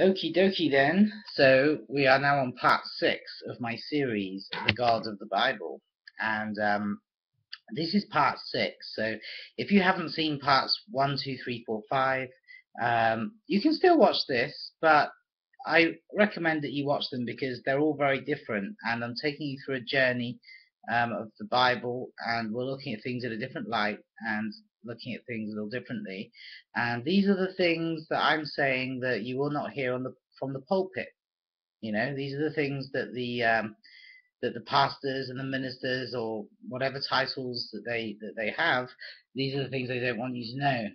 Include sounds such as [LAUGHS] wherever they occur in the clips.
Okie dokie then. So we are now on part six of my series, The God of the Bible. And um, this is part six. So if you haven't seen parts one, two, three, four, five, um, you can still watch this, but I recommend that you watch them because they're all very different. And I'm taking you through a journey um, of the Bible, and we're looking at things in a different light. And looking at things a little differently. And these are the things that I'm saying that you will not hear on the from the pulpit. You know, these are the things that the um, that the pastors and the ministers or whatever titles that they that they have, these are the things they don't want you to know.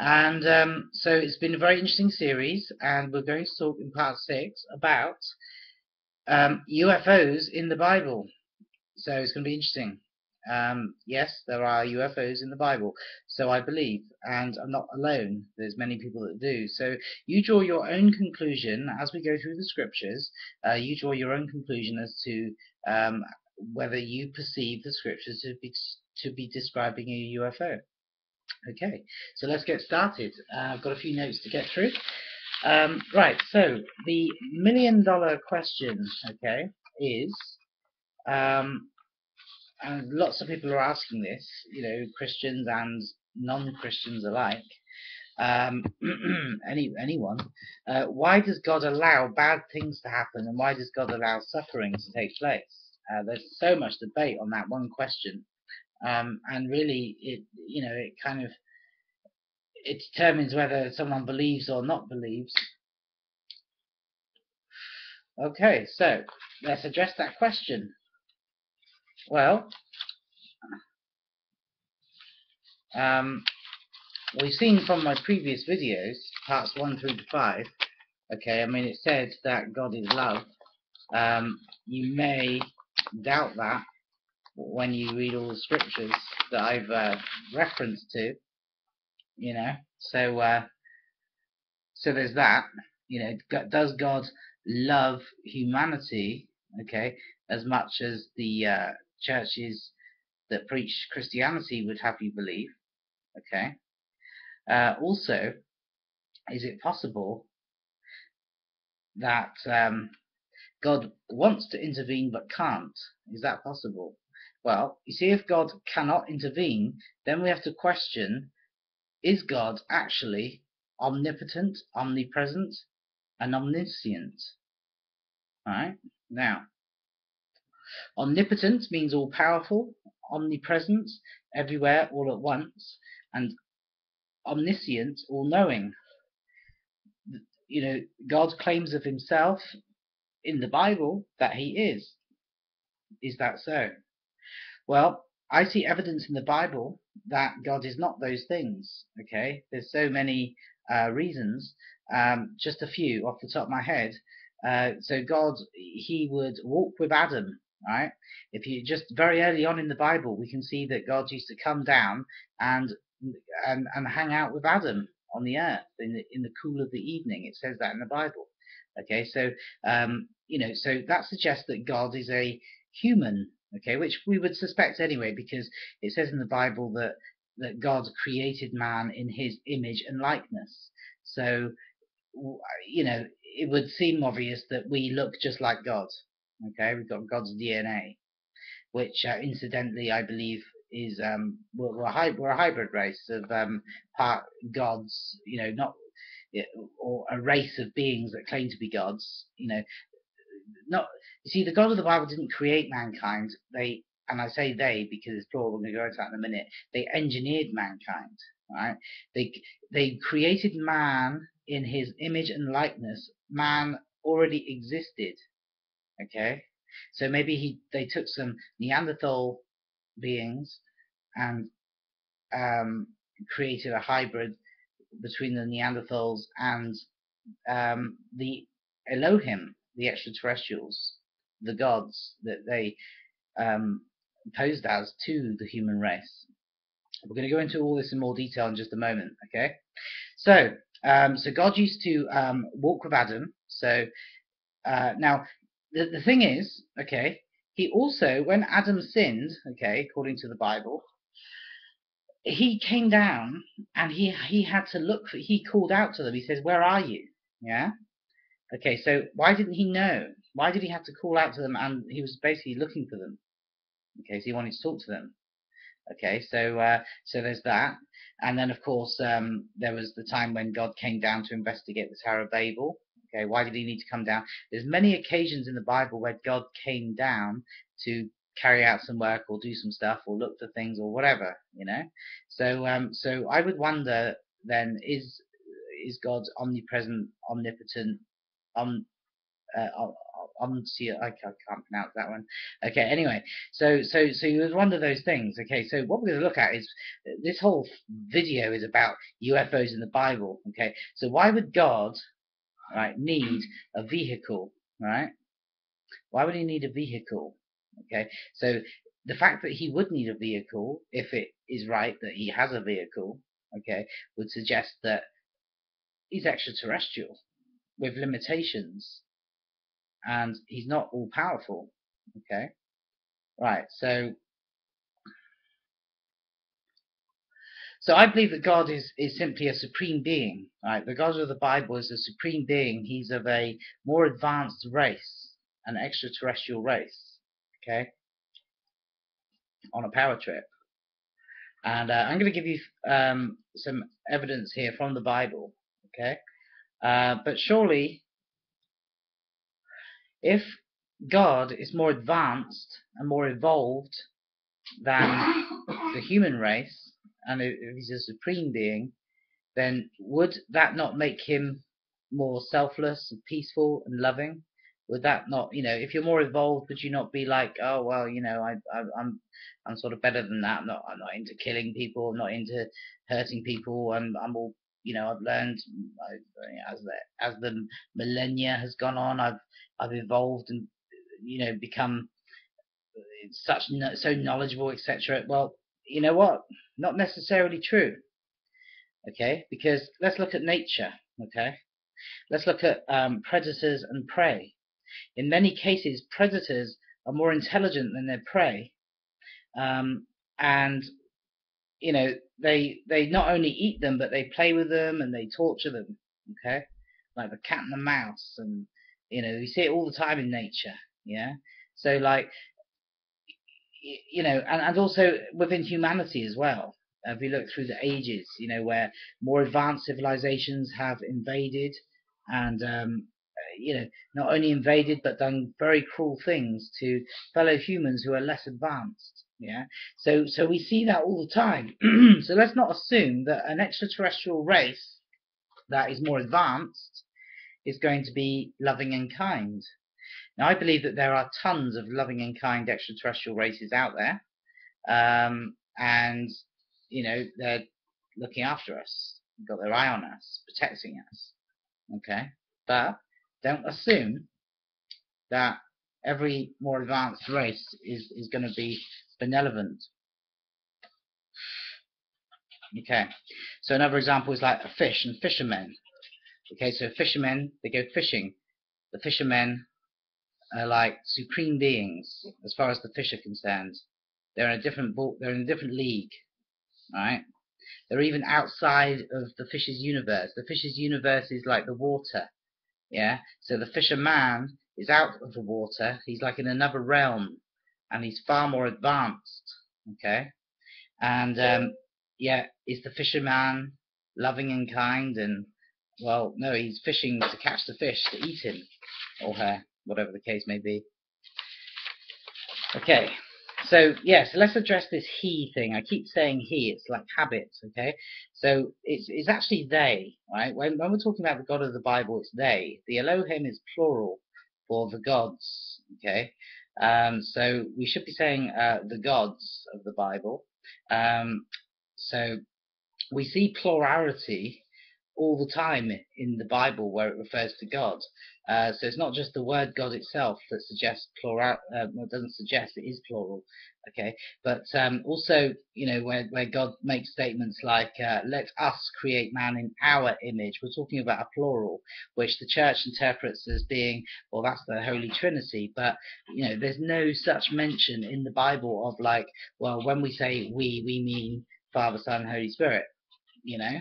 And um, so it's been a very interesting series, and we're going to talk in part six about um, UFOs in the Bible. So it's going to be interesting. Um, yes, there are UFOs in the Bible, so I believe, and I'm not alone. There's many people that do. So you draw your own conclusion as we go through the scriptures. Uh, you draw your own conclusion as to um, whether you perceive the scriptures to be to be describing a UFO. Okay, so let's get started. Uh, I've got a few notes to get through. Um, right, so the million dollar question, okay, is um, and lots of people are asking this, you know, Christians and non-Christians alike, um, [CLEARS THROAT] any anyone, uh, why does God allow bad things to happen, and why does God allow suffering to take place? Uh, there's so much debate on that one question, um, and really, it you know, it kind of it determines whether someone believes or not believes. Okay, so let's address that question. Well, um, we've seen from my previous videos, parts 1 through to 5, okay, I mean it says that God is love. Um, you may doubt that when you read all the scriptures that I've uh, referenced to, you know, so uh, so there's that, you know, does God love humanity, okay, as much as the uh, churches that preach Christianity would have you believe. Okay. Uh, also, is it possible that um, God wants to intervene but can't? Is that possible? Well, you see, if God cannot intervene, then we have to question is God actually omnipotent, omnipresent, and omniscient? Alright? Now, Omnipotent means all powerful, omnipresent, everywhere, all at once, and omniscient, all knowing. You know, God claims of himself in the Bible that he is. Is that so? Well, I see evidence in the Bible that God is not those things. Okay, there's so many uh, reasons. Um, just a few off the top of my head. Uh, so God, He would walk with Adam right? If you just very early on in the Bible, we can see that God used to come down and and and hang out with Adam on the earth in the in the cool of the evening. It says that in the Bible. Okay, so um, you know, so that suggests that God is a human. Okay, which we would suspect anyway, because it says in the Bible that that God created man in His image and likeness. So you know, it would seem obvious that we look just like God. Okay, we've got God's DNA, which uh, incidentally I believe is um, we're, we're, a, hy- we're a hybrid race of um, part gods, you know, not or a race of beings that claim to be gods. You know, not you see the God of the Bible didn't create mankind. They and I say they because it's plural. We're going to go into that in a minute. They engineered mankind, right? They they created man in his image and likeness. Man already existed Okay, so maybe he they took some Neanderthal beings and um, created a hybrid between the Neanderthals and um, the Elohim, the extraterrestrials, the gods that they um, posed as to the human race. We're going to go into all this in more detail in just a moment. Okay, so um, so God used to um, walk with Adam. So uh, now the, the thing is, okay, he also, when Adam sinned, okay, according to the Bible, he came down and he he had to look for, he called out to them. He says, Where are you? Yeah? Okay, so why didn't he know? Why did he have to call out to them and he was basically looking for them? Okay, so he wanted to talk to them. Okay, so uh, so there's that. And then, of course, um, there was the time when God came down to investigate the Tower of Babel. Okay, why did he need to come down? There's many occasions in the Bible where God came down to carry out some work or do some stuff or look for things or whatever, you know. So um, so I would wonder then is is God omnipresent, omnipotent, om, uh, omniscient? I can't pronounce that one. Okay, anyway, so so so you would wonder those things. Okay, so what we're going to look at is this whole video is about UFOs in the Bible. Okay, so why would God, right, need a vehicle, right? Why would he need a vehicle? Okay, so the fact that he would need a vehicle, if it is right that he has a vehicle, okay, would suggest that he's extraterrestrial with limitations and he's not all powerful. Okay, right, so. So I believe that God is, is simply a supreme being. Right? The God of the Bible is a supreme being. He's of a more advanced race, an extraterrestrial race okay, on a power trip. And uh, I'm going to give you um, some evidence here from the Bible, okay? Uh, but surely, if God is more advanced and more evolved than the human race, and if he's a supreme being, then would that not make him more selfless and peaceful and loving? would that not you know if you're more evolved would you not be like oh well you know I, I I'm I'm sort of better than that. I'm not I'm not into killing people I'm not into hurting people. I'm I'm all you know I've learned as the as the millennia has gone on I've I've evolved and you know become uh, such so knowledgeable etc well you know what not necessarily true okay because let's look at nature okay let's look at um, predators and prey in many cases, predators are more intelligent than their prey, um, and you know they they not only eat them, but they play with them and they torture them. Okay, like the cat and the mouse, and you know you see it all the time in nature. Yeah, so like you know, and, and also within humanity as well. If we look through the ages, you know, where more advanced civilizations have invaded and um, you know, not only invaded but done very cruel things to fellow humans who are less advanced. Yeah, so so we see that all the time. [CLEARS THROAT] so let's not assume that an extraterrestrial race that is more advanced is going to be loving and kind. Now I believe that there are tons of loving and kind extraterrestrial races out there, um, and you know they're looking after us, got their eye on us, protecting us. Okay, but don't assume that every more advanced race is, is going to be benevolent. Okay, so another example is like a fish and fishermen. Okay, so fishermen, they go fishing. The fishermen are like supreme beings as far as the fish are concerned. They're in a different book. they're in a different league, right? They're even outside of the fish's universe. The fish's universe is like the water. Yeah, so the fisherman is out of the water. He's like in another realm, and he's far more advanced. Okay, and um, yeah, is the fisherman loving and kind? And well, no, he's fishing to catch the fish to eat him or her, whatever the case may be. Okay, so yeah, so let's address this he thing. I keep saying he, it's like habits, okay? So it's it's actually they, right? When when we're talking about the God of the Bible, it's they. The Elohim is plural for the gods, okay? Um, so we should be saying uh, the gods of the Bible. Um, so we see plurality all the time in the Bible where it refers to God. Uh, so it's not just the word God itself that suggests plural, uh, doesn't suggest it is plural, okay? But um, also, you know, where, where God makes statements like, uh, let us create man in our image, we're talking about a plural, which the church interprets as being, well, that's the Holy Trinity. But, you know, there's no such mention in the Bible of like, well, when we say we, we mean Father, Son, Holy Spirit, you know?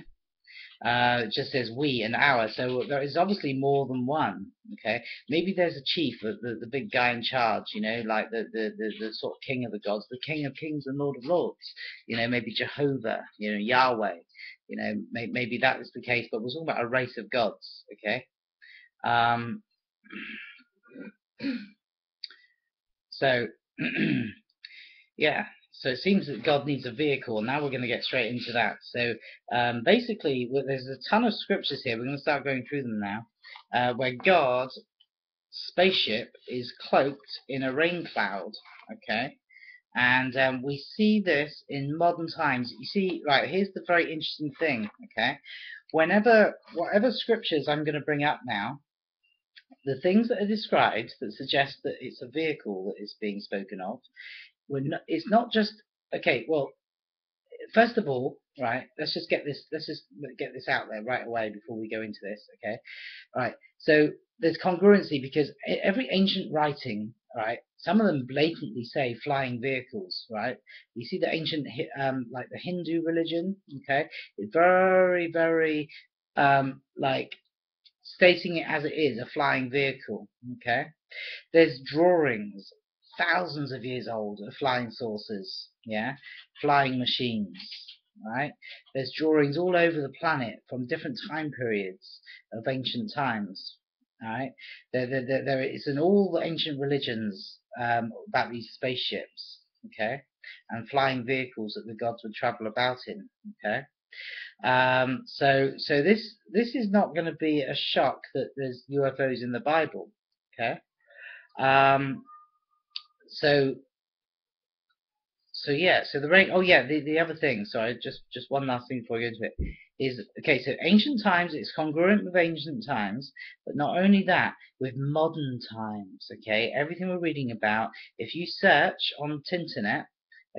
Uh, it just says we and our, so there is obviously more than one. Okay, maybe there's a chief, the, the, big guy in charge, you know, like the, the, the, the sort of king of the gods, the king of kings and lord of lords. You know, maybe Jehovah, you know, Yahweh. You know, may, maybe that is the case, but we're talking about a race of gods. Okay. Um, [CLEARS THROAT] so, [CLEARS THROAT] yeah, so it seems that God needs a vehicle. Now we're going to get straight into that. So um, basically, there's a ton of scriptures here. We're going to start going through them now, uh, where God's spaceship is cloaked in a rain cloud. Okay, and um, we see this in modern times. You see, right here's the very interesting thing. Okay, whenever whatever scriptures I'm going to bring up now, the things that are described that suggest that it's a vehicle that is being spoken of we're not, it's not just okay. Well, first of all, right. Let's just get this. Let's just get this out there right away before we go into this. Okay. Right. So there's congruency because every ancient writing, right. Some of them blatantly say flying vehicles, right? You see the ancient, um, like the Hindu religion, okay? It's very, very, um, like stating it as it is, a flying vehicle, okay? There's drawings thousands of years old of flying saucers, yeah, flying machines, right? There's drawings all over the planet from different time periods of ancient times, right? There, there, there, there is in all the ancient religions um, about these spaceships, okay, and flying vehicles that the gods would travel about in, okay. Um, so, so this this is not going to be a shock that there's UFOs in the Bible, okay. Um, so so yeah, so the rank. Oh yeah, the the other thing. Sorry, just just one last thing before I go into it is okay. So ancient times, it's congruent with ancient times, but not only that, with modern times. Okay, everything we're reading about. If you search on Tinternet,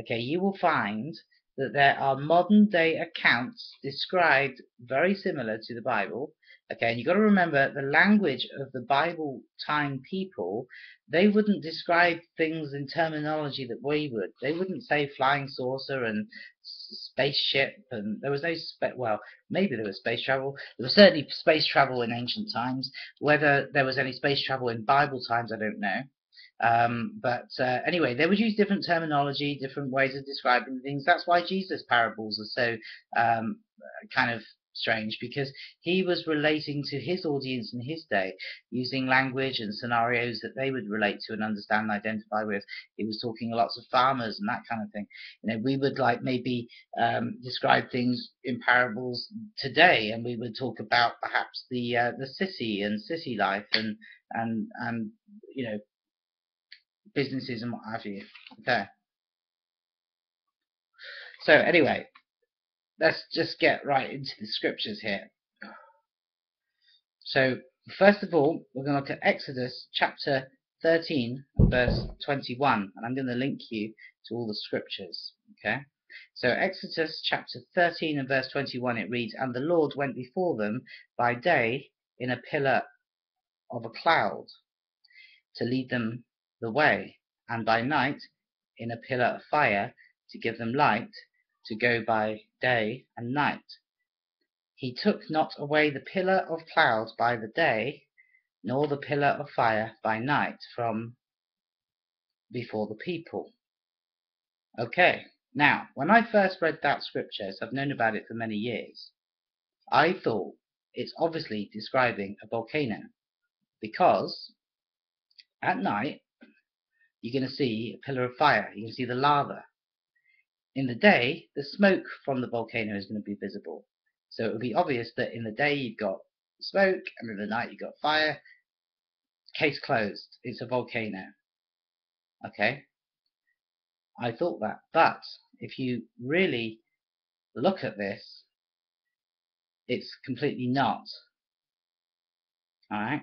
okay, you will find that there are modern day accounts described very similar to the Bible. Okay, and you've got to remember the language of the Bible time people they wouldn't describe things in terminology that we would. They wouldn't say flying saucer and spaceship, and there was no spe- well, maybe there was space travel. There was certainly space travel in ancient times. Whether there was any space travel in Bible times, I don't know. Um, but uh, anyway, they would use different terminology, different ways of describing things. That's why Jesus' parables are so um, kind of strange because he was relating to his audience in his day using language and scenarios that they would relate to and understand and identify with. He was talking to lots of farmers and that kind of thing. You know, we would like maybe um, describe things in parables today, and we would talk about perhaps the uh, the city and city life and and and you know businesses and what have you. Okay. So anyway, let's just get right into the scriptures here. So, first of all, we're going to look at Exodus chapter 13, verse 21, and I'm going to link you to all the scriptures. Okay? So, Exodus chapter 13 and verse 21, it reads, And the Lord went before them by day in a pillar of a cloud to lead them the way, and by night in a pillar of fire to give them light to go by day and night. He took not away the pillar of cloud by the day, nor the pillar of fire by night from before the people. Okay, now, when I first read that scripture, so I've known about it for many years, I thought it's obviously describing a volcano because at night you're going to see a pillar of fire, you can see the lava, in the day, the smoke from the volcano is going to be visible. So it will be obvious that in the day you've got smoke, and in the night you've got fire. Case closed. It's a volcano. Okay? I thought that. But if you really look at this, it's completely not. Alright?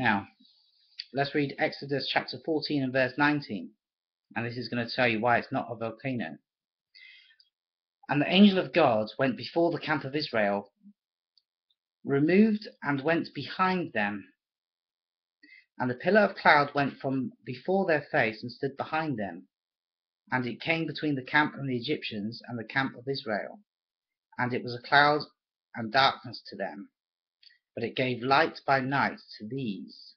Now, Let's read Exodus chapter 14 and verse 19. And this is going to tell you why it's not a volcano. And the angel of God went before the camp of Israel, removed and went behind them. And the pillar of cloud went from before their face and stood behind them. And it came between the camp of the Egyptians and the camp of Israel. And it was a cloud and darkness to them, but it gave light by night to these,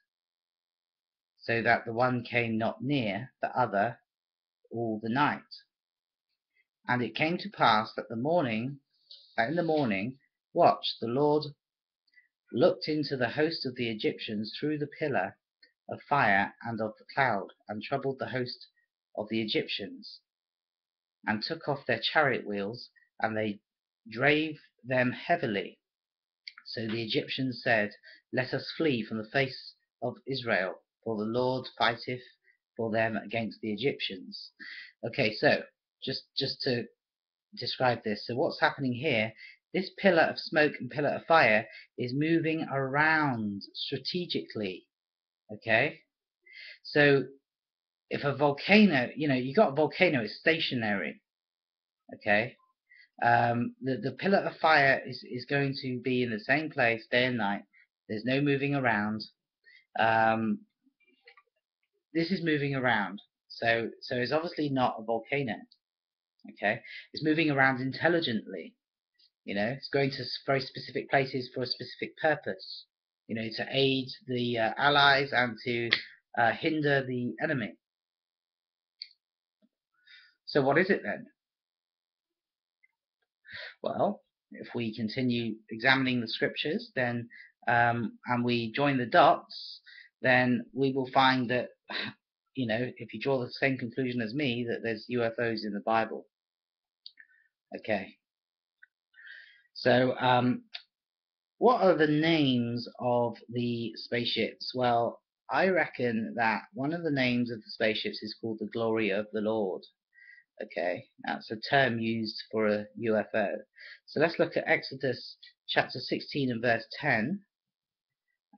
so that the one came not near the other all the night. And it came to pass that the morning, that in the morning watch the Lord looked into the host of the Egyptians through the pillar of fire and of the cloud, and troubled the host of the Egyptians, and took off their chariot wheels, and they drave them heavily. So the Egyptians said, Let us flee from the face of Israel, for the Lord fighteth for them against the Egyptians. Okay, so just just to describe this. So what's happening here? This pillar of smoke and pillar of fire is moving around strategically. Okay, so if a volcano, you know, you got a volcano, it's stationary. Okay, um, the the pillar of fire is is going to be in the same place day and night. There's no moving around. Um, this is moving around, so so it's obviously not a volcano. Okay, it's moving around intelligently. You know, it's going to very specific places for a specific purpose. You know, to aid the uh, allies and to uh, hinder the enemy. So what is it then? Well, if we continue examining the scriptures, then um, and we join the dots, then we will find that [SIGHS] you know if you draw the same conclusion as me that there's UFOs in the Bible. Okay. So, um, what are the names of the spaceships? Well, I reckon that one of the names of the spaceships is called the Glory of the Lord. Okay, that's a term used for a UFO. So let's look at Exodus chapter 16 and verse 10.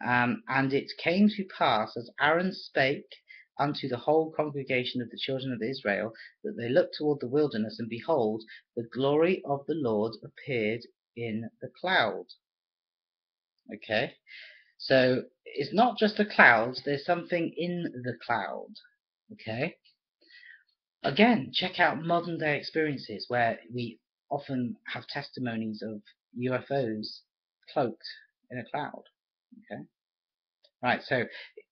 Um, and it came to pass as Aaron spake unto the whole congregation of the children of Israel that they looked toward the wilderness, and behold, the glory of the Lord appeared in the cloud. Okay, so it's not just the cloud, there's something in the cloud. Okay, again, check out modern day experiences where we often have testimonies of UFOs cloaked in a cloud. Okay. Right, so,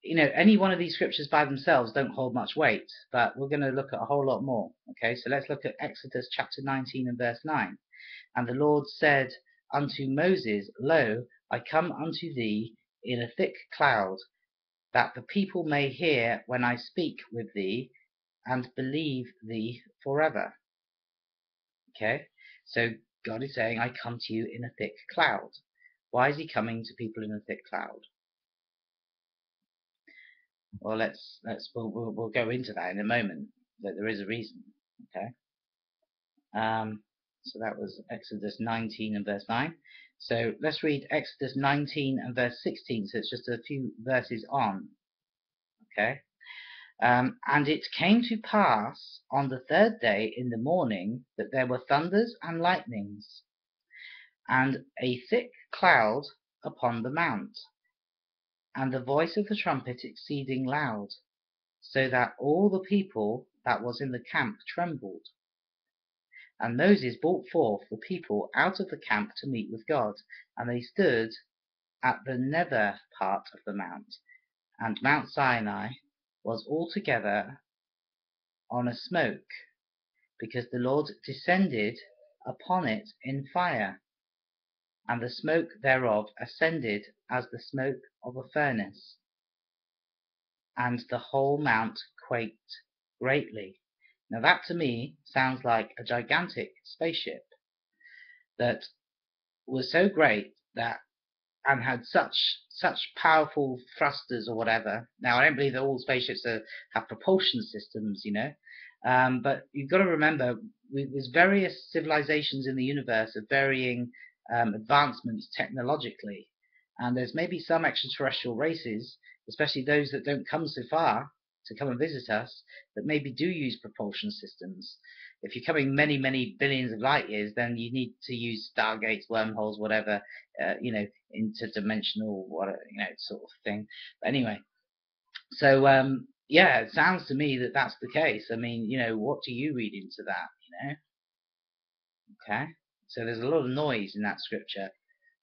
you know, any one of these scriptures by themselves don't hold much weight, but we're going to look at a whole lot more. Okay, so let's look at Exodus chapter 19 and verse 9. And the Lord said unto Moses, Lo, I come unto thee in a thick cloud, that the people may hear when I speak with thee, and believe thee forever. Okay, so God is saying, I come to you in a thick cloud. Why is he coming to people in a thick cloud? Well, let's let's we'll, we'll, we'll go into that in a moment. That there is a reason. Okay. Um, so that was Exodus 19 and verse 9. So let's read Exodus 19 and verse 16. So it's just a few verses on. Okay. Um, and it came to pass on the third day in the morning that there were thunders and lightnings, and a thick cloud upon the mount, and the voice of the trumpet exceeding loud, so that all the people that was in the camp trembled. And Moses brought forth the people out of the camp to meet with God, and they stood at the nether part of the mount, and Mount Sinai was altogether on a smoke, because the Lord descended upon it in fire, and the smoke thereof ascended as the smoke of a furnace, and the whole mount quaked greatly. Now that to me sounds like a gigantic spaceship that was so great that and had such such powerful thrusters or whatever. Now I don't believe that all spaceships are, have propulsion systems, you know, um, but you've got to remember there's various civilizations in the universe of varying um, advancements technologically, and there's maybe some extraterrestrial races, especially those that don't come so far to come and visit us, that maybe do use propulsion systems if you're coming many, many billions of light years, then you need to use stargates, wormholes, whatever, uh, you know, interdimensional, what you know, sort of thing. But anyway, so um, yeah, it sounds to me that that's the case. I mean, you know, what do you read into that? You know, okay. So there's a lot of noise in that scripture.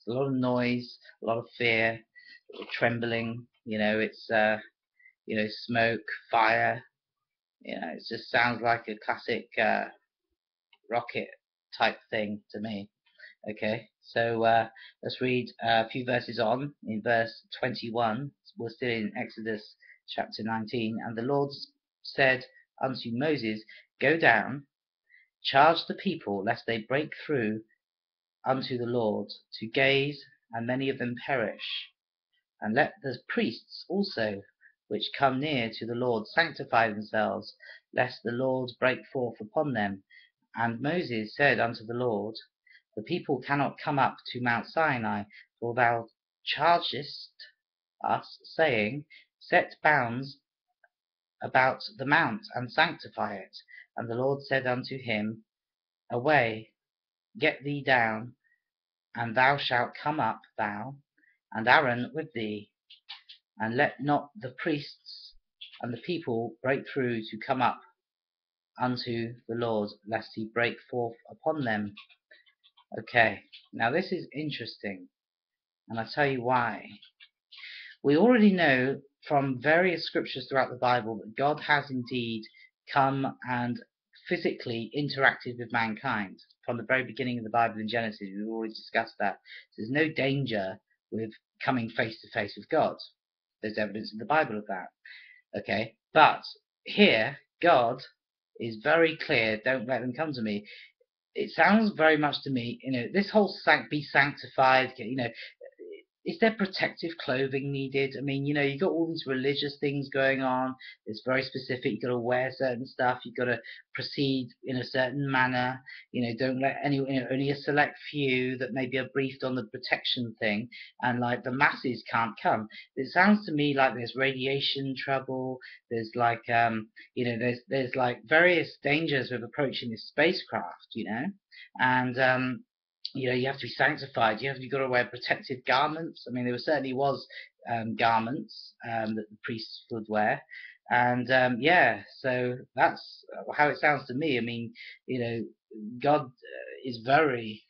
There's a lot of noise, a lot of fear, trembling. You know, it's uh, you know, smoke, fire. You know, it just sounds like a classic uh, rocket type thing to me. Okay, so uh, let's read a few verses on. In verse 21, we're still in Exodus chapter 19. And the Lord said unto Moses, Go down, charge the people, lest they break through unto the Lord to gaze, and many of them perish. And let the priests also, which come near to the Lord, sanctify themselves, lest the Lord break forth upon them. And Moses said unto the Lord, The people cannot come up to Mount Sinai, for thou chargest us, saying, Set bounds about the mount, and sanctify it. And the Lord said unto him, Away, get thee down, and thou shalt come up, thou, and Aaron with thee, and let not the priests and the people break through to come up unto the Lord, lest he break forth upon them. Okay, now this is interesting, and I'll tell you why. We already know from various scriptures throughout the Bible that God has indeed come and physically interacted with mankind. From the very beginning of the Bible in Genesis, we've already discussed that. There's no danger with coming face to face with God. There's evidence in the Bible of that. Okay, but here, God is very clear. Don't let them come to me. It sounds very much to me, you know, this whole sanct be sanctified, you know, is there protective clothing needed? I mean, you know, you've got all these religious things going on. It's very specific. You've got to wear certain stuff. You've got to proceed in a certain manner. You know, don't let any, you know, only a select few that maybe are briefed on the protection thing, and like the masses can't come. It sounds to me like there's radiation trouble. There's like, um, you know, there's there's like various dangers with approaching this spacecraft. You know, and um, you know, you have to be sanctified. You have you've got to wear protective garments. I mean, there certainly was um, garments um, that the priests would wear, and um, yeah, so that's how it sounds to me. I mean, you know, God uh, is very,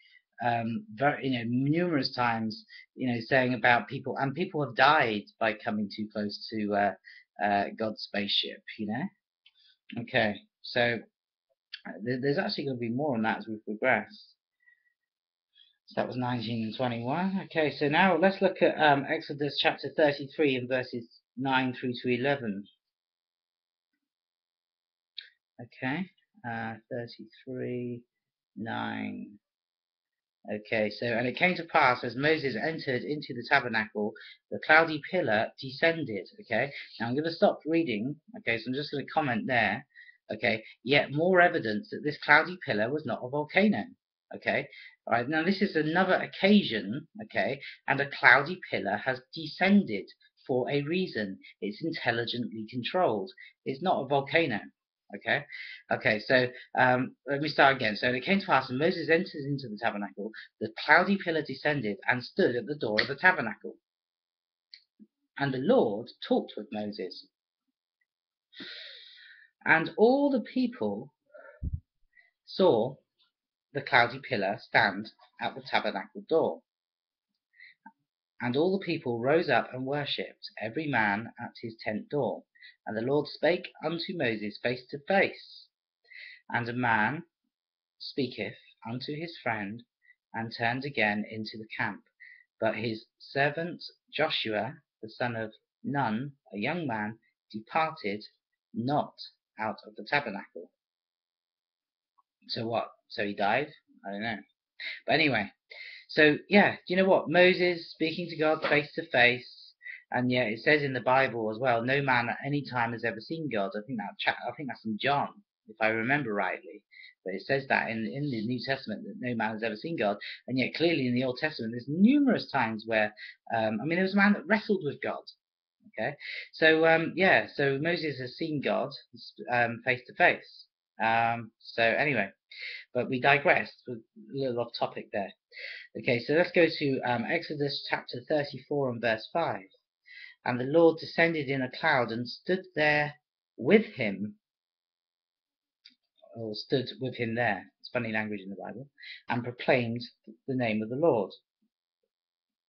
um, very, you know, numerous times, you know, saying about people, and people have died by coming too close to uh, uh, God's spaceship. You know, okay, so uh, there's actually going to be more on that as we progress. That was 19 and 21. Okay, so now let's look at um, Exodus chapter 33 and verses 9 through to 11. Okay, uh, 33, 9. Okay, so, and it came to pass as Moses entered into the tabernacle, the cloudy pillar descended. Okay, now I'm going to stop reading. Okay, so I'm just going to comment there. Okay, yet more evidence that this cloudy pillar was not a volcano. Okay, right, now this is another occasion, okay, and a cloudy pillar has descended for a reason. It's intelligently controlled. It's not a volcano. Okay, okay. So um, let me start again. So it came to pass, and Moses entered into the tabernacle. The cloudy pillar descended and stood at the door of the tabernacle. And the Lord talked with Moses. And all the people saw the cloudy pillar stand at the tabernacle door. And all the people rose up and worshipped, every man at his tent door. And the Lord spake unto Moses face to face. And a man speaketh unto his friend, and turned again into the camp. But his servant Joshua, the son of Nun, a young man, departed not out of the tabernacle. So what? So he died? I don't know. But anyway, so yeah, do you know what? Moses speaking to God face to face, and yeah, it says in the Bible as well, no man at any time has ever seen God. I think that I think that's in John, if I remember rightly. But it says that in in the New Testament that no man has ever seen God, and yet clearly in the Old Testament there's numerous times where, um, I mean, there was a man that wrestled with God. Okay, so um, yeah, so Moses has seen God um, face to face. Um, so anyway, but we digressed. a little off topic there. Okay, so let's go to um, Exodus chapter 34 and verse 5. And the Lord descended in a cloud and stood there with him, or stood with him there. It's funny language in the Bible, and proclaimed the name of the Lord.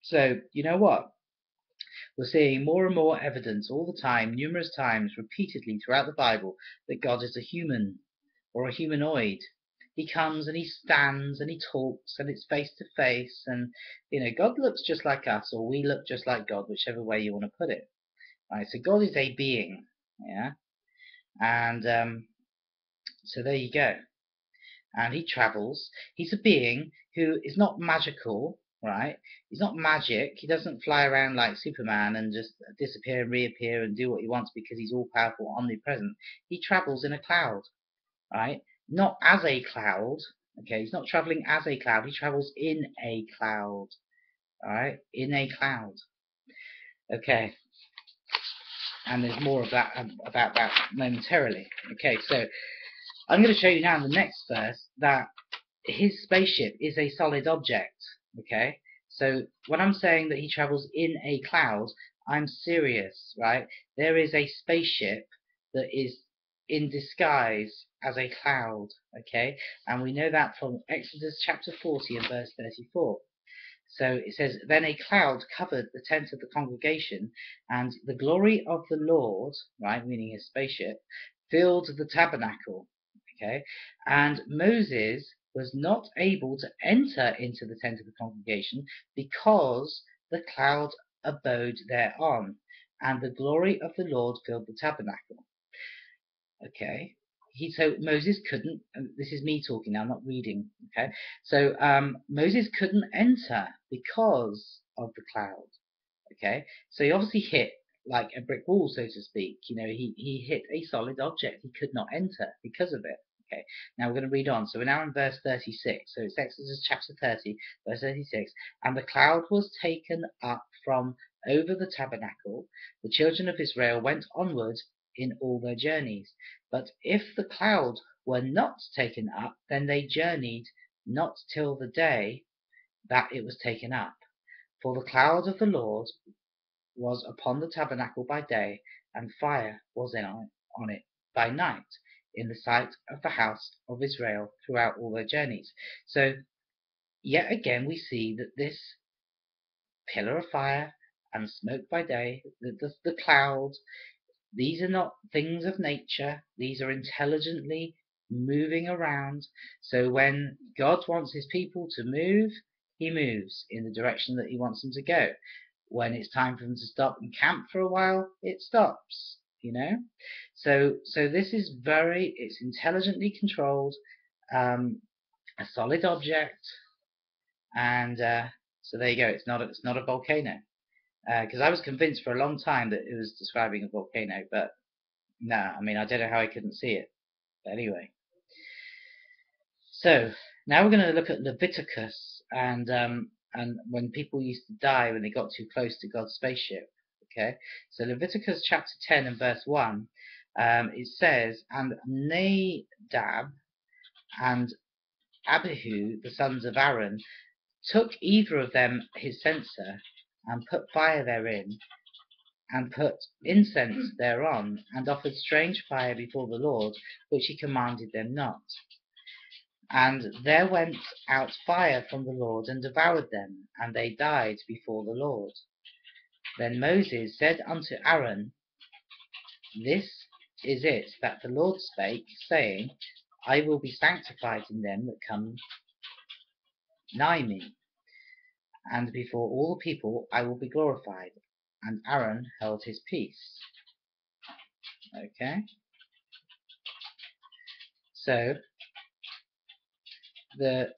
So, you know what? We're seeing more and more evidence all the time, numerous times, repeatedly throughout the Bible, that God is a human or a humanoid. He comes and he stands and he talks and it's face to face and you know God looks just like us or we look just like God, whichever way you want to put it. Right, so God is a being, yeah, and um, so there you go. And he travels. He's a being who is not magical, right? He's not magic. He doesn't fly around like Superman and just disappear and reappear and do what he wants because he's all powerful, omnipresent. He travels in a cloud, right? Not as a cloud. Okay, he's not traveling as a cloud. He travels in a cloud. All right, in a cloud. Okay, and there's more of that um, about that momentarily. Okay, so I'm going to show you now in the next verse that his spaceship is a solid object. Okay, so when I'm saying that he travels in a cloud, I'm serious, right? There is a spaceship that is in disguise as a cloud, okay? And we know that from Exodus chapter 40 and verse 34. So it says, Then a cloud covered the tent of the congregation, and the glory of the Lord, right, meaning his spaceship, filled the tabernacle. Okay? And Moses was not able to enter into the tent of the congregation because the cloud abode thereon, and the glory of the Lord filled the tabernacle. Okay, he so Moses couldn't. This is me talking now, not reading. Okay, so um, Moses couldn't enter because of the cloud. Okay, so he obviously hit like a brick wall, so to speak. You know, he he hit a solid object. He could not enter because of it. Okay, now we're going to read on. So we're now in verse 36. So it's Exodus chapter 30, verse 36. And the cloud was taken up from over the tabernacle. The children of Israel went onward in all their journeys. But if the cloud were not taken up, then they journeyed not till the day that it was taken up. For the cloud of the Lord was upon the tabernacle by day, and fire was in on it by night in the sight of the house of Israel throughout all their journeys. So, yet again, we see that this pillar of fire and smoke by day, the, the, the cloud, these are not things of nature, these are intelligently moving around. So, when God wants his people to move, he moves in the direction that he wants them to go. When it's time for them to stop and camp for a while, it stops you know so so this is very it's intelligently controlled um, a solid object and uh, so there you go it's not, it's not a volcano because uh, I was convinced for a long time that it was describing a volcano but no nah, I mean I don't know how I couldn't see it. But anyway. So now we're going to look at Leviticus and um, and when people used to die when they got too close to God's spaceship Okay, so Leviticus chapter 10 and verse 1, um, it says, And Nadab and Abihu, the sons of Aaron, took either of them his censer, and put fire therein, and put incense [CLEARS THROAT] thereon, and offered strange fire before the Lord, which he commanded them not. And there went out fire from the Lord, and devoured them, and they died before the Lord. Then Moses said unto Aaron, This is it that the Lord spake, saying, I will be sanctified in them that come nigh me, and before all the people I will be glorified. And Aaron held his peace. Okay? So, the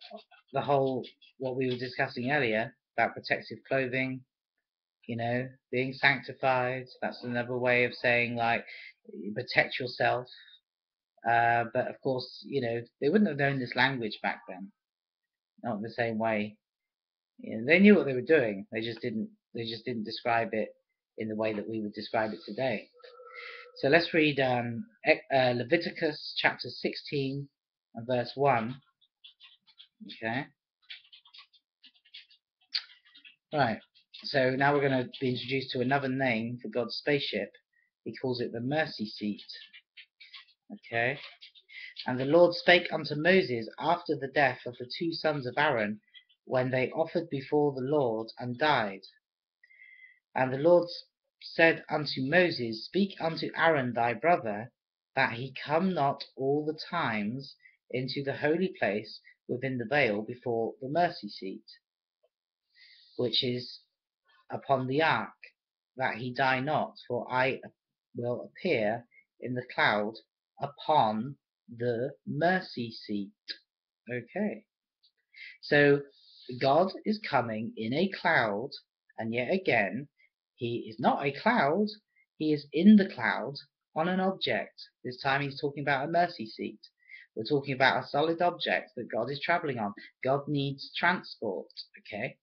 the whole what we were discussing earlier about protective clothing, you know, being sanctified. That's another way of saying like protect yourself. Uh, but of course, you know, they wouldn't have known this language back then, not the same way. Know, they knew what they were doing. They just didn't. They just didn't describe it in the way that we would describe it today. So let's read um, uh, Leviticus chapter 16 and verse 1. Okay. Right. so now we're going to be introduced to another name for God's spaceship. He calls it the mercy seat. Okay. And the Lord spake unto Moses after the death of the two sons of Aaron, when they offered before the Lord and died. And the Lord said unto Moses, Speak unto Aaron thy brother, that he come not all the times into the holy place within the veil before the mercy seat, which is upon the ark, that he die not, for I will appear in the cloud upon the mercy seat. Okay. So God is coming in a cloud, and yet again, he is not a cloud, he is in the cloud on an object. This time he's talking about a mercy seat. We're talking about a solid object that God is traveling on. God needs transport, okay?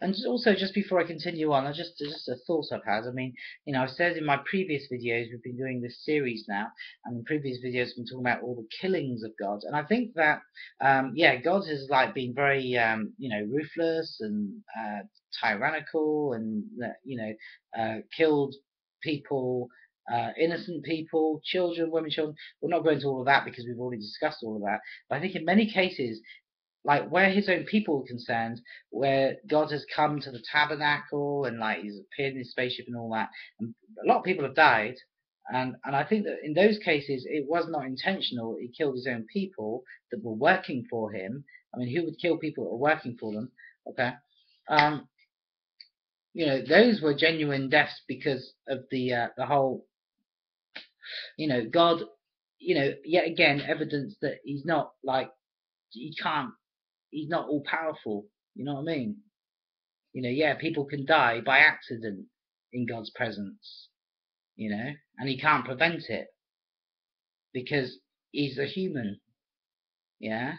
And also, just before I continue on, I just just a thought I've had. I mean, you know, I've said in my previous videos we've been doing this series now, and in previous videos we've been talking about all the killings of God, and I think that um, yeah, God has like been very um, you know ruthless and uh, tyrannical, and uh, you know uh, killed people. Uh, innocent people, children, women, children. We're not going into all of that because we've already discussed all of that. But I think in many cases, like where his own people were concerned, where God has come to the tabernacle and like he's appeared in his spaceship and all that, and a lot of people have died, and and I think that in those cases it was not intentional. He killed his own people that were working for him. I mean, who would kill people that were working for them? Okay, um, you know, those were genuine deaths because of the uh, the whole, you know, God, you know, yet again evidence that he's not like he can't he's not all powerful. You know what I mean? You know, yeah, people can die by accident in God's presence. You know, and he can't prevent it because he's a human. Yeah,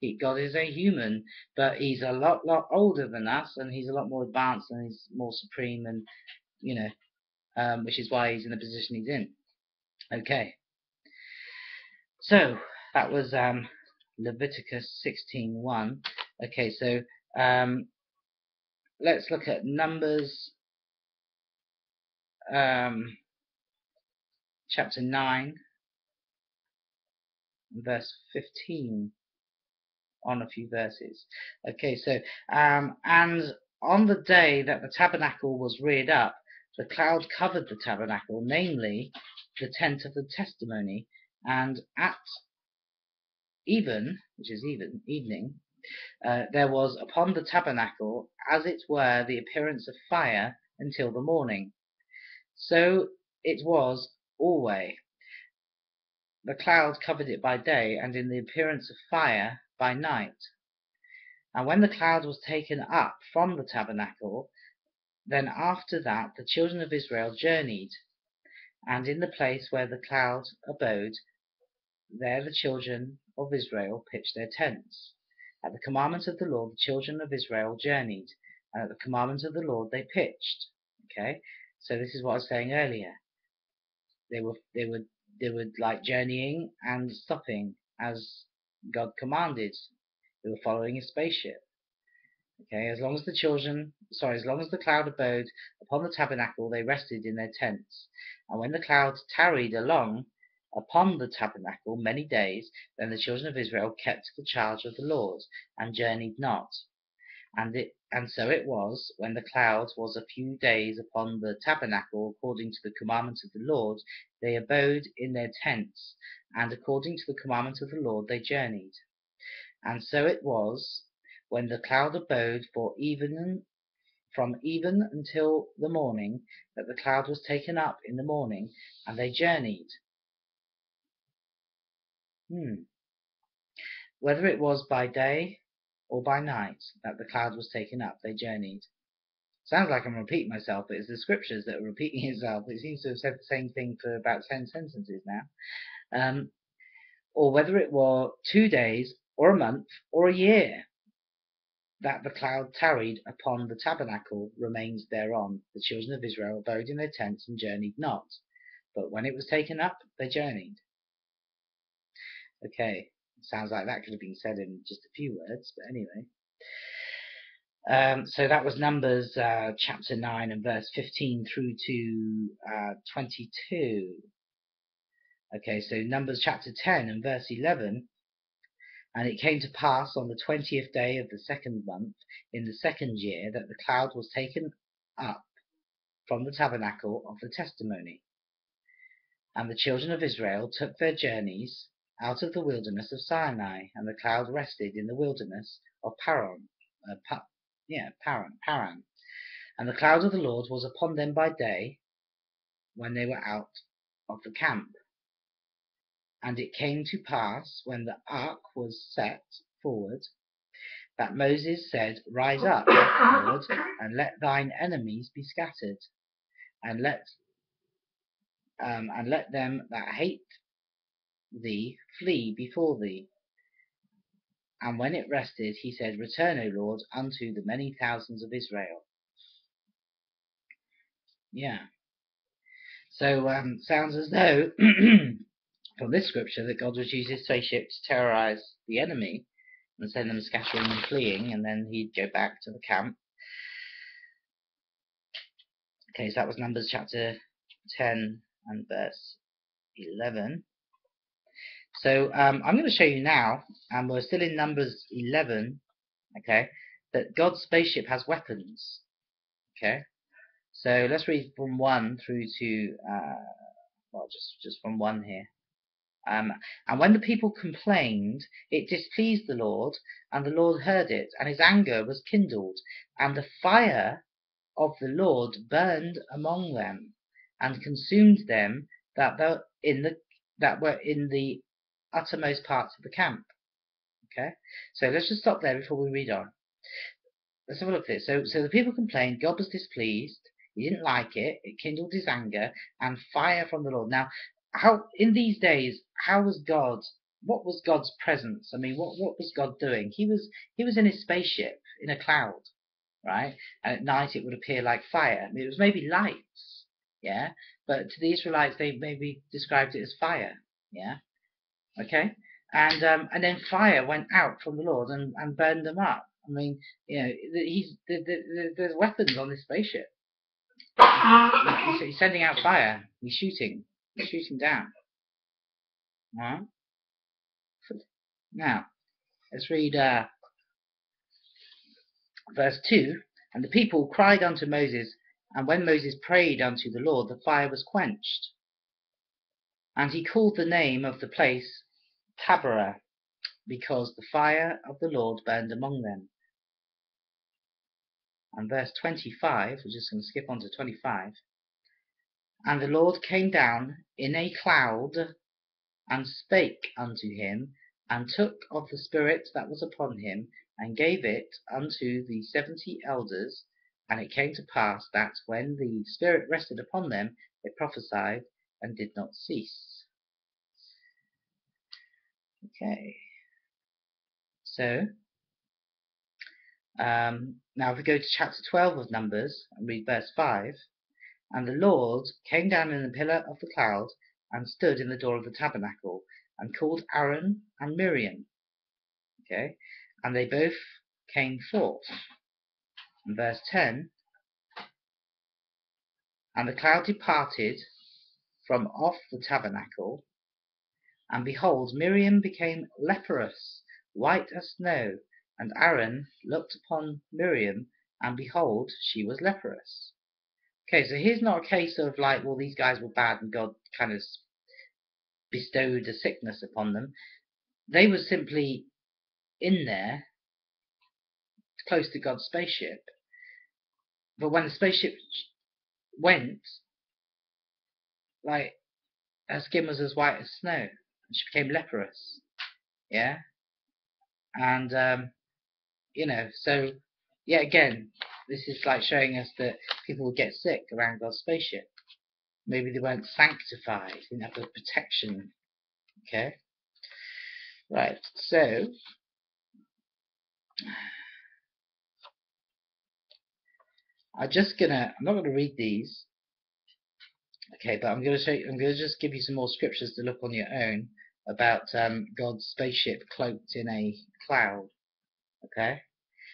he, God is a human, but he's a lot, lot older than us, and he's a lot more advanced, and he's more supreme, and you know, um, which is why he's in the position he's in. Okay. So that was um, Leviticus 16:1. Okay, so um, let's look at Numbers um, chapter 9, verse 15 on a few verses. Okay, so um, and on the day that the tabernacle was reared up, the cloud covered the tabernacle, namely the tent of the testimony, and at even, which is even, evening, uh, there was upon the tabernacle, as it were, the appearance of fire until the morning. So it was alway. The cloud covered it by day, and in the appearance of fire by night. And when the cloud was taken up from the tabernacle, then after that the children of Israel journeyed, and in the place where the cloud abode, there the children of Israel pitched their tents. At the commandment of the Lord, the children of Israel journeyed, and at the commandment of the Lord they pitched. Okay, so this is what I was saying earlier. They were they were they were like journeying and stopping as God commanded. They were following a spaceship. Okay, as long as the children, sorry, as long as the cloud abode upon the tabernacle, they rested in their tents. And when the cloud tarried along upon the tabernacle many days, then the children of Israel kept the charge of the Lord, and journeyed not. And it and so it was, when the cloud was a few days upon the tabernacle, according to the commandment of the Lord, they abode in their tents, and according to the commandment of the Lord they journeyed. And so it was, when the cloud abode for even from even until the morning, that the cloud was taken up in the morning, and they journeyed. Hmm. Whether it was by day or by night that the cloud was taken up, they journeyed. Sounds like I'm repeating myself, but it's the scriptures that are repeating [LAUGHS] itself. It seems to have said the same thing for about ten sentences now. Um, or whether it were two days, or a month, or a year, that the cloud tarried upon the tabernacle remains thereon. The children of Israel abode in their tents and journeyed not. But when it was taken up, they journeyed. Okay, sounds like that could have been said in just a few words, but anyway. Um, so that was Numbers uh, chapter 9 and verse 15 through to uh, 22. Okay, so Numbers chapter 10 and verse 11. And it came to pass on the twentieth day of the second month in the second year that the cloud was taken up from the tabernacle of the testimony. And the children of Israel took their journeys out of the wilderness of Sinai, and the cloud rested in the wilderness of Paran. Uh, pa yeah, Paran, Paran. And the cloud of the Lord was upon them by day when they were out of the camp. And it came to pass, when the ark was set forward, that Moses said, Rise up, Lord, and let thine enemies be scattered, and let um, and let them that hate thee flee before thee. And when it rested, he said, Return, O Lord, unto the many thousands of Israel. Yeah. So um, sounds as though [CLEARS THROAT] from this scripture that God would use his spaceship to terrorize the enemy and send them scattering and fleeing, and then he'd go back to the camp. Okay, so that was Numbers chapter 10 and verse 11. So um, I'm going to show you now, and we're still in Numbers 11, okay, that God's spaceship has weapons. Okay, so let's read from 1 through to, uh, well, just, just from 1 here. Um, and when the people complained, it displeased the Lord, and the Lord heard it, and his anger was kindled, and the fire of the Lord burned among them, and consumed them that were in the that were in the uttermost parts of the camp. Okay, so let's just stop there before we read on. Let's have a look at this. So, so the people complained. God was displeased. He didn't like it. It kindled his anger, and fire from the Lord. Now, how in these days, how was God? What was God's presence? I mean, what what was God doing? He was he was in his spaceship in a cloud, right? And at night it would appear like fire. I mean, it was maybe lights, yeah. But to the Israelites, they maybe described it as fire, yeah. Okay, and um, and then fire went out from the Lord and, and burned them up. I mean, you know, he's the, the, the, there's weapons on this spaceship. He's, he's sending out fire. He's shooting. He's shooting down. All right. Now, let's read uh, verse 2. And the people cried unto Moses, and when Moses prayed unto the Lord, the fire was quenched. And he called the name of the place Taberah, because the fire of the Lord burned among them. And verse 25, we're just going to skip on to 25. And the Lord came down in a cloud, and spake unto him, and took of the Spirit that was upon him, and gave it unto the seventy elders. And it came to pass that when the Spirit rested upon them, they prophesied and did not cease. Okay. So, um, now if we go to chapter 12 of Numbers and read verse 5, and the Lord came down in the pillar of the cloud and stood in the door of the tabernacle and called Aaron and Miriam. Okay, and they both came forth. In verse 10, and the cloud departed from off the tabernacle, and behold, Miriam became leprous, white as snow, and Aaron looked upon Miriam, and behold, she was leprous. Okay, so here's not a case of like, well, these guys were bad and God kind of bestowed a sickness upon them. They were simply in there, close to God's spaceship. But when the spaceship went, like, her skin was as white as snow, and she became leprous. Yeah? And, um, you know, so, yeah, again, this is like showing us that people would get sick around God's spaceship. Maybe they weren't sanctified, didn't have the protection. Okay? Right, so I'm just gonna I'm not gonna read these. Okay, but I'm gonna show you, I'm gonna just give you some more scriptures to look on your own about um, God's spaceship cloaked in a cloud. Okay?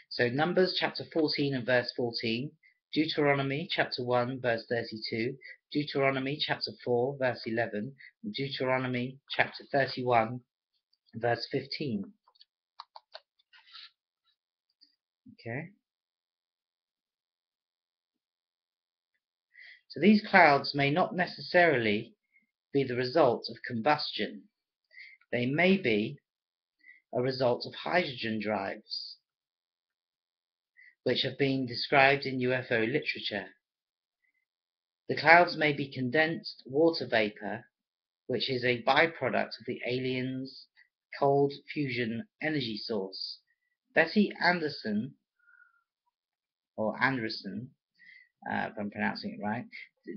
So Numbers chapter 14 and verse 14, Deuteronomy chapter 1 verse 32, Deuteronomy chapter 4 verse 11, Deuteronomy chapter 31 verse 15. Okay. So these clouds may not necessarily be the result of combustion. They may be a result of hydrogen drives, which have been described in UFO literature. The clouds may be condensed water vapor, which is a byproduct of the aliens' cold fusion energy source. Betty Anderson, or Anderson, uh, if I'm pronouncing it right,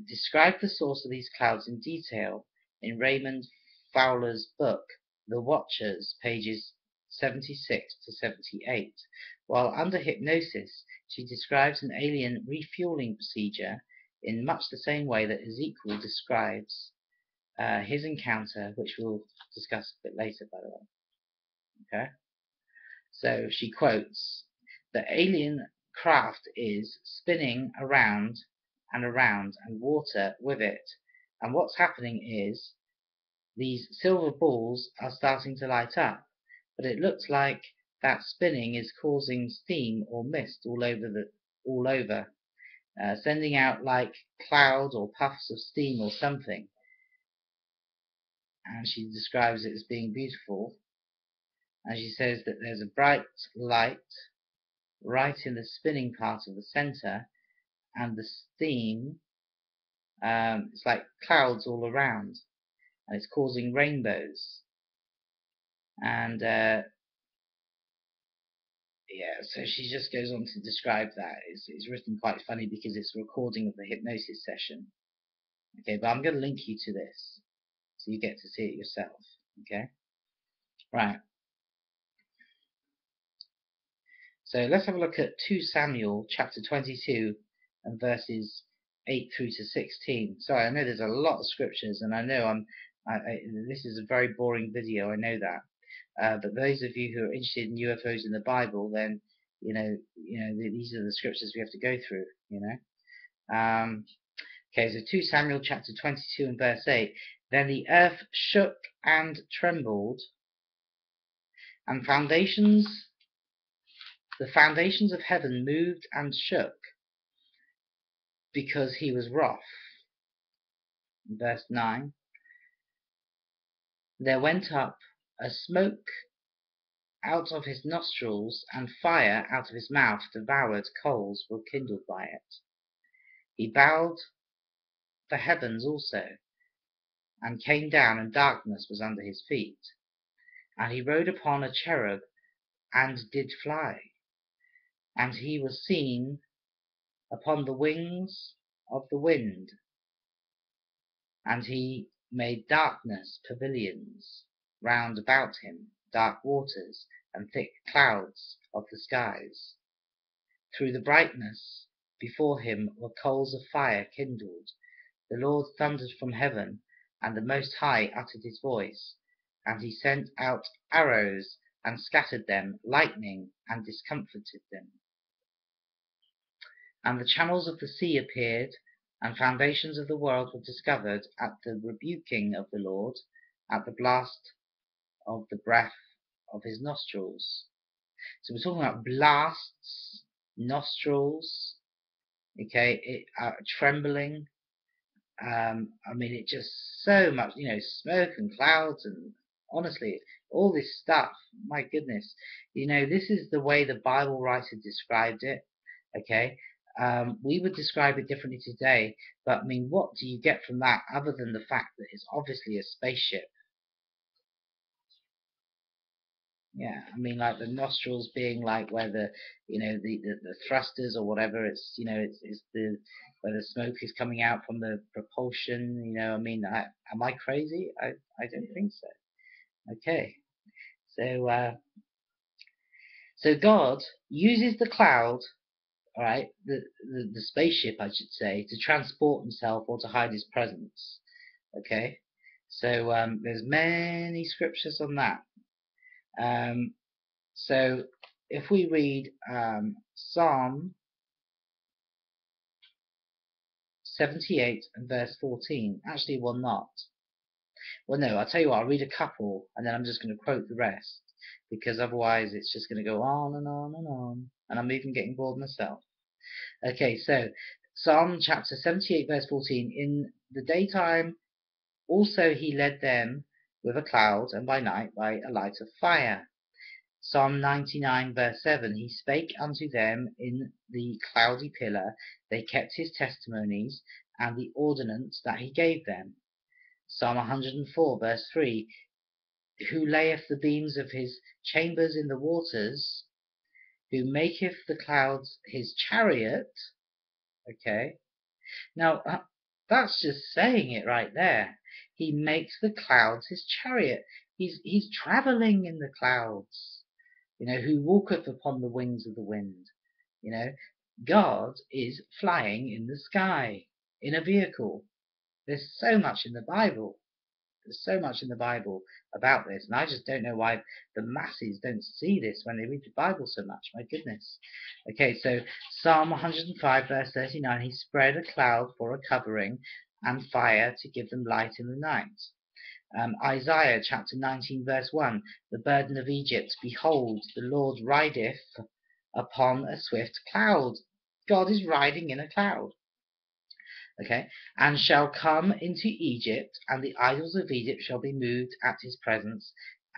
described the source of these clouds in detail in Raymond Fowler's book, The Watchers, pages 76 to 78. While under hypnosis, she describes an alien refueling procedure in much the same way that Ezekiel describes uh, his encounter, which we'll discuss a bit later, by the way. Okay? So she quotes The alien craft is spinning around and around and water with it. And what's happening is these silver balls are starting to light up, but it looks like that spinning is causing steam or mist all over the all over, uh, sending out like clouds or puffs of steam or something. And she describes it as being beautiful. And she says that there's a bright light right in the spinning part of the center, and the steam, um, it's like clouds all around, and it's causing rainbows. And uh, yeah, so she just goes on to describe that. It's, it's written quite funny because it's a recording of the hypnosis session. Okay, but I'm going to link you to this so you get to see it yourself. Okay, right. So let's have a look at 2 Samuel chapter 22 and verses 8 through to 16. Sorry, I know there's a lot of scriptures, and I know I'm. I, I, this is a very boring video. I know that. Uh, but those of you who are interested in UFOs in the Bible, then you know, you know, these are the scriptures we have to go through. You know. Um, okay, so 2 Samuel chapter 22 and verse 8. Then the earth shook and trembled, and foundations the foundations of heaven moved and shook because he was wroth. Verse 9 There went up a smoke out of his nostrils, and fire out of his mouth devoured coals were kindled by it. He bowed the heavens also, and came down, and darkness was under his feet. And he rode upon a cherub, and did fly and he was seen upon the wings of the wind. And he made darkness pavilions round about him, dark waters, and thick clouds of the skies. Through the brightness before him were coals of fire kindled. The Lord thundered from heaven, and the Most High uttered his voice, and he sent out arrows and scattered them, lightning and discomfited them. And the channels of the sea appeared, and foundations of the world were discovered at the rebuking of the Lord, at the blast of the breath of his nostrils. So we're talking about blasts, nostrils, okay, it, uh, trembling. Um, I mean, it just so much, you know, smoke and clouds, and honestly, all this stuff. My goodness, you know, this is the way the Bible writer described it. Okay, um, we would describe it differently today, but I mean, what do you get from that other than the fact that it's obviously a spaceship? Yeah, I mean, like the nostrils being like where the, you know, the, the, the thrusters or whatever. It's, you know, it's, it's the where the smoke is coming out from the propulsion. You know, I mean, I, am I crazy? I, I don't think so. Okay, so uh, so God uses the cloud all right, the, the, the spaceship, I should say, to transport himself or to hide his presence. Okay, so um, there's many scriptures on that. Um, so if we read um, Psalm 78 and verse 14, actually, well, not. Well, no, I'll tell you what, I'll read a couple and then I'm just going to quote the rest because otherwise it's just going to go on and on and on and I'm even getting bored myself. Okay, so Psalm chapter 78 verse 14, in the daytime also he led them with a cloud and by night by a light of fire. Psalm 99 verse 7, he spake unto them in the cloudy pillar, they kept his testimonies and the ordinance that he gave them. Psalm 104 verse 3 Who layeth the beams of his chambers in the waters, who maketh the clouds his chariot. Okay. Now, uh, that's just saying it right there. He makes the clouds his chariot. He's, he's traveling in the clouds. You know, who walketh upon the wings of the wind. You know, God is flying in the sky in a vehicle. There's so much in the Bible. There's so much in the Bible about this, and I just don't know why the masses don't see this when they read the Bible so much. My goodness. Okay, so Psalm 105, verse 39 He spread a cloud for a covering and fire to give them light in the night. Um, Isaiah chapter 19, verse 1 The burden of Egypt, behold, the Lord rideth upon a swift cloud. God is riding in a cloud okay, and shall come into Egypt, and the idols of Egypt shall be moved at his presence,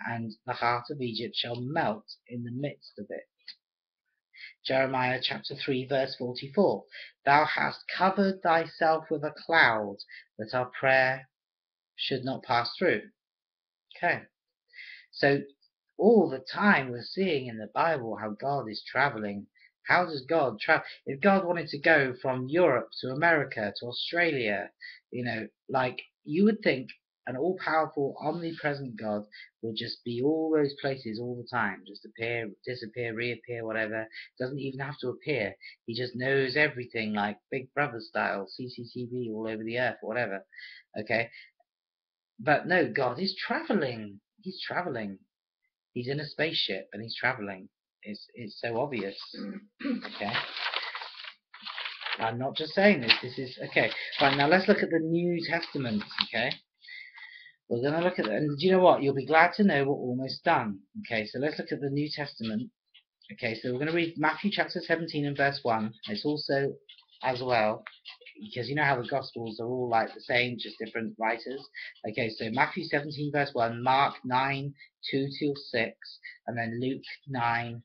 and the heart of Egypt shall melt in the midst of it. Jeremiah chapter 3 verse 44 Thou hast covered thyself with a cloud that our prayer should not pass through. Okay. So all the time we're seeing in the Bible how God is traveling how does God travel? If God wanted to go from Europe to America to Australia, you know, like you would think an all powerful, omnipresent God would just be all those places all the time, just appear, disappear, reappear, whatever. Doesn't even have to appear. He just knows everything, like Big Brother style, CCTV all over the earth, whatever. Okay? But no, God is traveling. He's traveling. He's in a spaceship and he's traveling. It's, it's so obvious. Okay. I'm not just saying this. This is okay. Right now, let's look at the New Testament. Okay. We're going to look at it, and do you know what? You'll be glad to know we're almost done. Okay, so let's look at the New Testament. Okay, so we're going to read Matthew chapter 17 and verse 1. It's also, as well, because you know how the Gospels are all like the same, just different writers. Okay, so Matthew 17 verse 1, Mark 9, 2 till 6, and then Luke 9,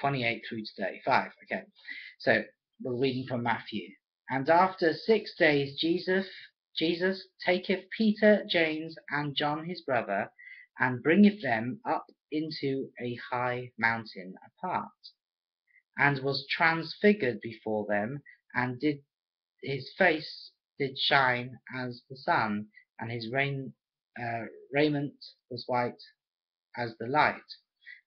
28 through to 35. Okay, so we're reading from Matthew. And after six days, Jesus, Jesus taketh Peter, James, and John his brother, and bringeth them up into a high mountain apart, and was transfigured before them, and did his face did shine as the sun, and his rain, uh, raiment was white as the light.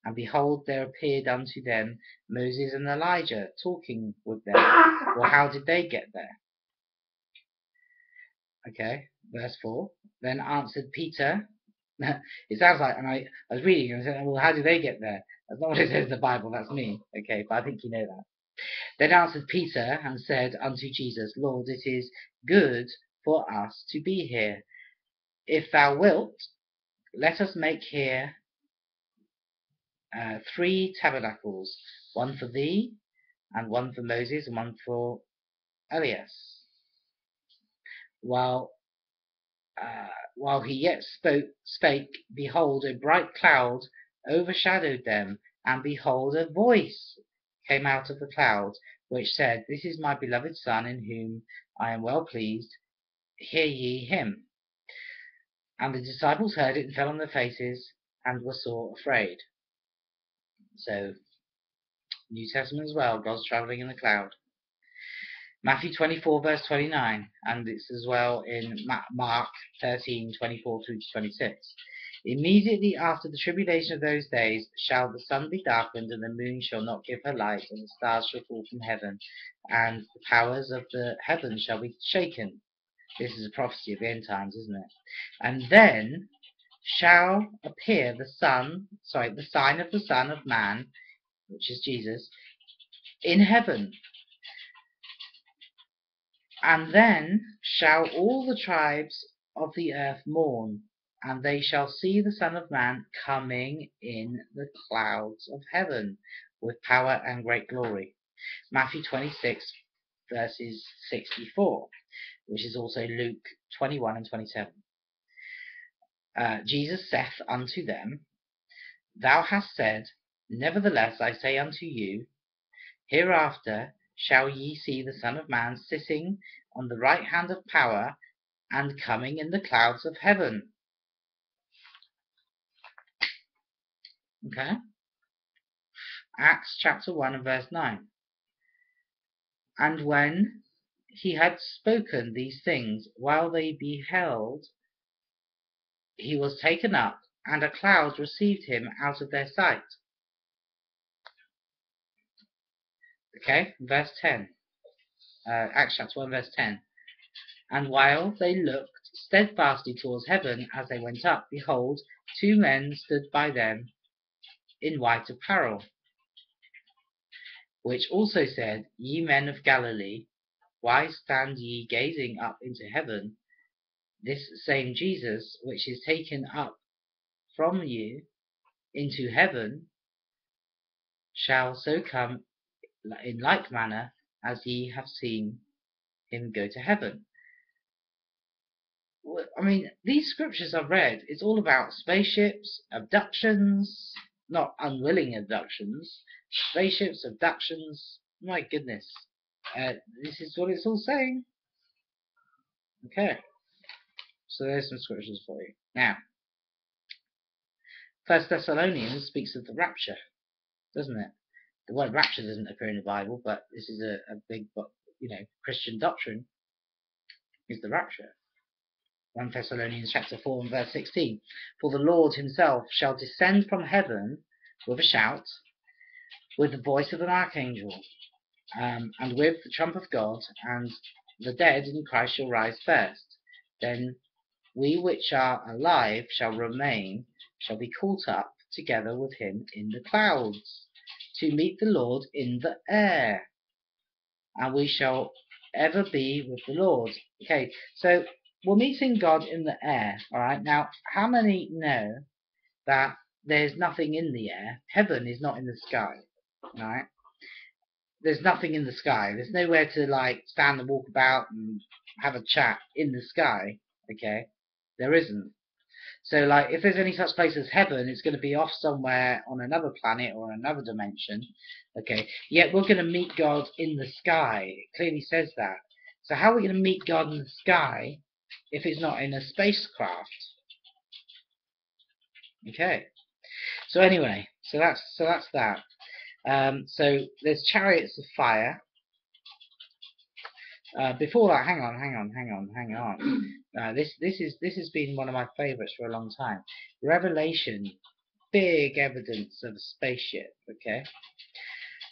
And behold, there appeared unto them Moses and Elijah talking with them. [LAUGHS] Well, how did they get there? Okay, verse 4. Then answered Peter. [LAUGHS] it sounds like, and I, I was reading and I said, well, how did they get there? That's not what it says in the Bible, that's me. Okay, but I think you know that. Then answered Peter and said unto Jesus, Lord, it is good for us to be here. If thou wilt, let us make here uh, three tabernacles, one for thee, and one for Moses, and one for Elias. While uh, while he yet spoke, spake, behold, a bright cloud overshadowed them, and behold, a voice came out of the cloud, which said, This is my beloved Son, in whom I am well pleased. Hear ye him. And the disciples heard it and fell on their faces, and were sore afraid. So, New Testament as well, God's traveling in the cloud. Matthew 24, verse 29, and it's as well in Mark 13, 24 through to 26. Immediately after the tribulation of those days shall the sun be darkened, and the moon shall not give her light, and the stars shall fall from heaven, and the powers of the heavens shall be shaken. This is a prophecy of the end times, isn't it? And then shall appear the Son, sorry, the sign of the Son of Man which is Jesus, in heaven. And then shall all the tribes of the earth mourn, and they shall see the Son of Man coming in the clouds of heaven with power and great glory. Matthew 26, verses 64, which is also Luke 21 and 27. Uh, Jesus saith unto them, Thou hast said, Nevertheless I say unto you, Hereafter shall ye see the Son of Man sitting on the right hand of power and coming in the clouds of heaven. Okay? Acts chapter 1 and verse 9. And when he had spoken these things, while they beheld, he was taken up, and a cloud received him out of their sight. Okay, verse 10. Uh, Acts chapter 1, verse 10. And while they looked steadfastly towards heaven as they went up, behold, two men stood by them in white apparel, which also said, Ye men of Galilee, why stand ye gazing up into heaven? This same Jesus, which is taken up from you into heaven, shall so come in like manner as ye have seen him go to heaven. I mean, these scriptures I've read, it's all about spaceships, abductions, not unwilling abductions, spaceships, abductions. My goodness. Uh, this is what it's all saying. Okay. So there's some scriptures for you. Now, First Thessalonians speaks of the rapture, doesn't it? The word rapture doesn't appear in the Bible, but this is a, a big, you know, Christian doctrine is the rapture. 1 Thessalonians chapter 4 and verse 16. For the Lord himself shall descend from heaven with a shout, with the voice of an archangel, um, and with the trump of God, and the dead in Christ shall rise first. Then we which are alive shall remain, shall be caught up together with him in the clouds, to meet the Lord in the air, and we shall ever be with the Lord. Okay, so we're meeting God in the air. All right. Now, how many know that there's nothing in the air? Heaven is not in the sky. All right. There's nothing in the sky. There's nowhere to like stand and walk about and have a chat in the sky. Okay. There isn't. So, like, if there's any such place as heaven, it's going to be off somewhere on another planet or another dimension. Okay. Yet we're going to meet God in the sky. It clearly says that. So how are we going to meet God in the sky if it's not in a spacecraft. Okay. So anyway, so that's so that's that. Um, so there's chariots of fire. Uh, before that, hang on, hang on, hang on, hang on. Uh, this this is this has been one of my favourites for a long time. Revelation, big evidence of a spaceship. Okay.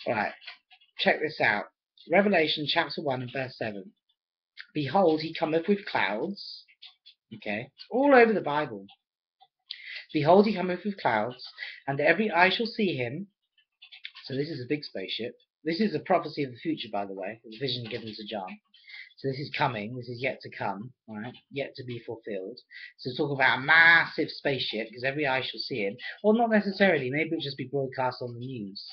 Right. Check this out. Revelation chapter one and verse seven. Behold, he cometh with clouds. Okay, all over the Bible. Behold, he cometh with clouds, and every eye shall see him. So this is a big spaceship. This is a prophecy of the future, by the way, the vision given to John. So this is coming, this is yet to come, right? Yet to be fulfilled. So talk about a massive spaceship, because every eye shall see him. Well, not necessarily, maybe it'll just be broadcast on the news.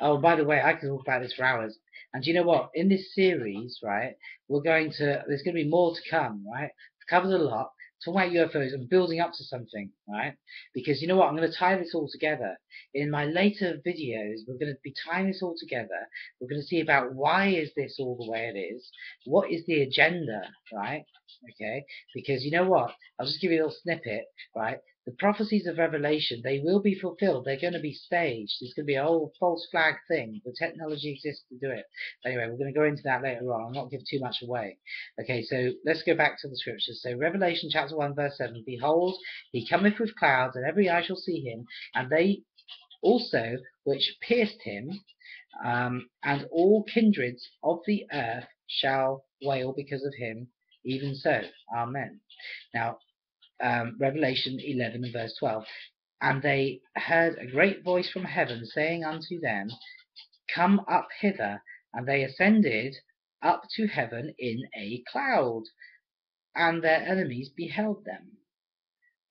Oh, by the way, I could talk about this for hours. And you know what? In this series, right, we're going to, there's going to be more to come, right? Covered a lot, talking about UFOs and building up to something, right? Because you know what? I'm going to tie this all together. In my later videos, we're going to be tying this all together. We're going to see about why is this all the way it is? What is the agenda, right? Okay? Because you know what? I'll just give you a little snippet, right? The prophecies of Revelation, they will be fulfilled. They're going to be staged. There's going to be a whole false flag thing. The technology exists to do it. Anyway, we're going to go into that later on. I'll not give too much away. Okay, so let's go back to the scriptures. So Revelation chapter 1 verse 7, Behold, he cometh with clouds, and every eye shall see him, and they also which pierced him, um, and all kindreds of the earth shall wail because of him, even so. Amen. Now, um, Revelation 11 and verse 12. And they heard a great voice from heaven saying unto them, Come up hither. And they ascended up to heaven in a cloud, and their enemies beheld them.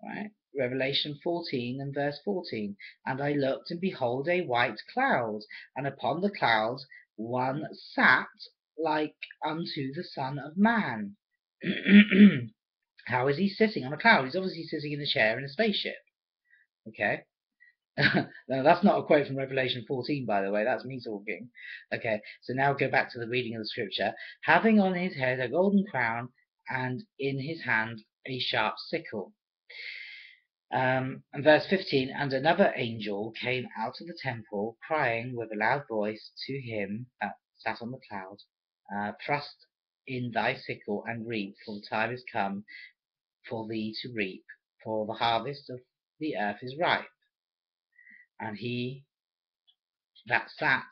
Right? Revelation 14 and verse 14. And I looked, and behold, a white cloud, and upon the cloud one sat like unto the Son of Man. [CLEARS THROAT] How is he sitting on a cloud? He's obviously sitting in a chair in a spaceship. Okay? [LAUGHS] now that's not a quote from Revelation 14, by the way. That's me talking. Okay, so now go back to the reading of the scripture. Having on his head a golden crown, and in his hand a sharp sickle. Um, and verse 15, and another angel came out of the temple, crying with a loud voice to him that sat on the cloud, uh, in thy sickle and reap, for the time is come for thee to reap, for the harvest of the earth is ripe. And he that sat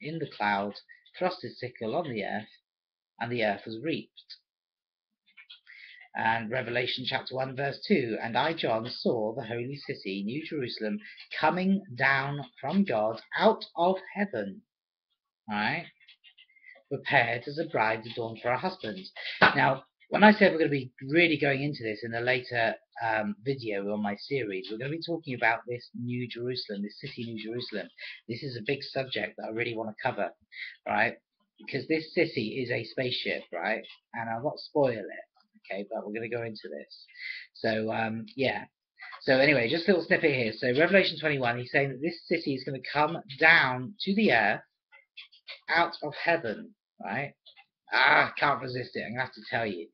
in the cloud thrust his sickle on the earth, and the earth was reaped. And Revelation chapter 1, verse 2 And I, John, saw the holy city, New Jerusalem, coming down from God out of heaven. Right? Prepared as a bride adorned for her husband. Now, when I said we're going to be really going into this in a later um, video on my series, we're going to be talking about this New Jerusalem, this city, New Jerusalem. This is a big subject that I really want to cover, right? Because this city is a spaceship, right? And I'll not spoil it okay, but we're going to go into this. So, um, yeah. So anyway, just a little snippet here. So Revelation 21, he's saying that this city is going to come down to the earth out of heaven, right? Ah, can't resist it. I'm to have to tell you,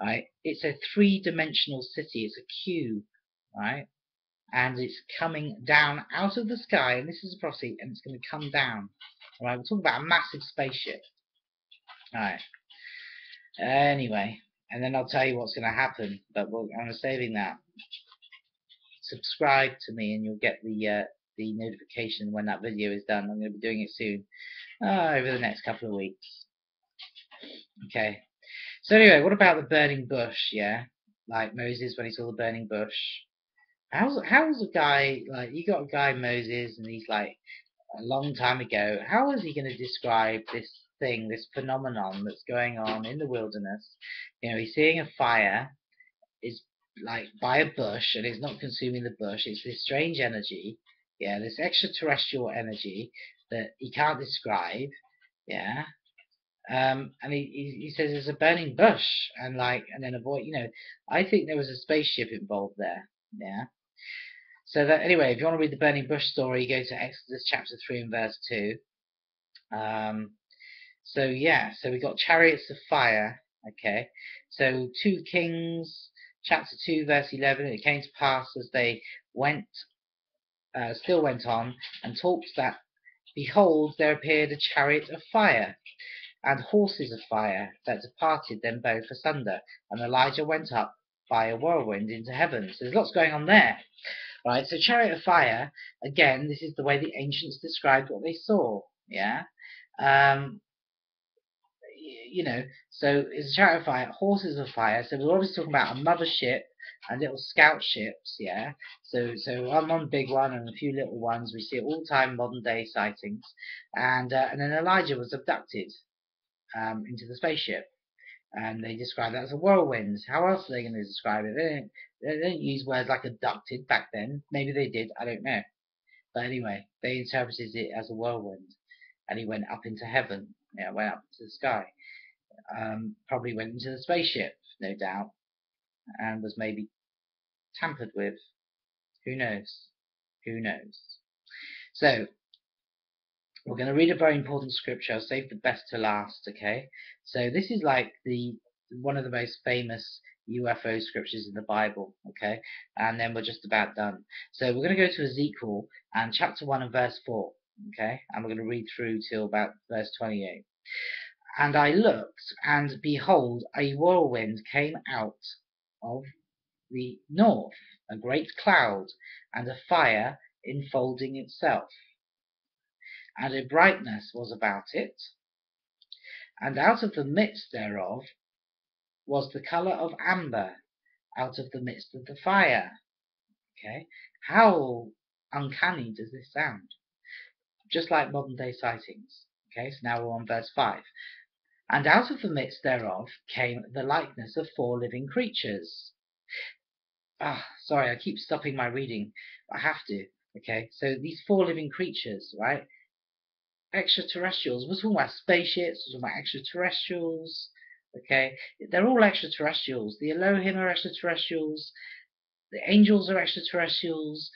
right? It's a three-dimensional city. It's a cube, right? And it's coming down out of the sky, and this is a prophecy, and it's going to come down. All right, we're talking about a massive spaceship. All right. Anyway, and then I'll tell you what's going to happen. But we'll, I'm saving that. Subscribe to me, and you'll get the uh, the notification when that video is done. I'm going to be doing it soon, uh, over the next couple of weeks. Okay. So anyway, what about the burning bush? Yeah, like Moses when he saw the burning bush. How's how's a guy like you got a guy Moses, and he's like a long time ago. How is he going to describe this thing, this phenomenon that's going on in the wilderness. You know, he's seeing a fire, is like by a bush, and it's not consuming the bush. It's this strange energy, yeah, this extraterrestrial energy that he can't describe, yeah. Um, and he, he, says it's a burning bush, and like, and then a boy, you know, I think there was a spaceship involved there, yeah. So that anyway, if you want to read the burning bush story, go to Exodus chapter three and verse two. Um, so yeah, so we got chariots of fire. Okay, so two Kings, chapter two, verse eleven. It came to pass as they went, uh, still went on, and talked that, behold, there appeared a chariot of fire, and horses of fire that departed them both asunder. And Elijah went up by a whirlwind into heaven. So there's lots going on there. Right, so chariot of fire, again, this is the way the ancients described what they saw. Yeah. Um, you know, so it's a chariot of fire, horses of fire. So we're obviously talking about a mothership and little scout ships, yeah. So so one big one and a few little ones. We see all time modern day sightings, and uh, and then Elijah was abducted um, into the spaceship, and they describe that as a whirlwind. How else are they going to describe it? They don't, they don't use words like abducted back then. Maybe they did. I don't know. But anyway, they interpreted it as a whirlwind, and he went up into heaven. Yeah, went up to the sky um, probably went into the spaceship, no doubt, and was maybe tampered with. Who knows? Who knows? So, we're going to read a very important scripture. I'll save the best to last, okay? So this is like the one of the most famous UFO scriptures in the Bible, okay? And then we're just about done. So we're going to go to Ezekiel and chapter 1 and verse 4, okay? And we're going to read through till about verse 28. And I looked, and behold, a whirlwind came out of the north, a great cloud, and a fire enfolding itself. And a brightness was about it, and out of the midst thereof was the colour of amber, out of the midst of the fire. Okay, how uncanny does this sound? Just like modern day sightings. Okay, so now we're on verse 5. And out of the midst thereof came the likeness of four living creatures. Ah, sorry, I keep stopping my reading. I have to. Okay, so these four living creatures, right? Extraterrestrials. We're talking about spaceships, we're talking about extraterrestrials. Okay, they're all extraterrestrials. The Elohim are extraterrestrials. The angels are extraterrestrials.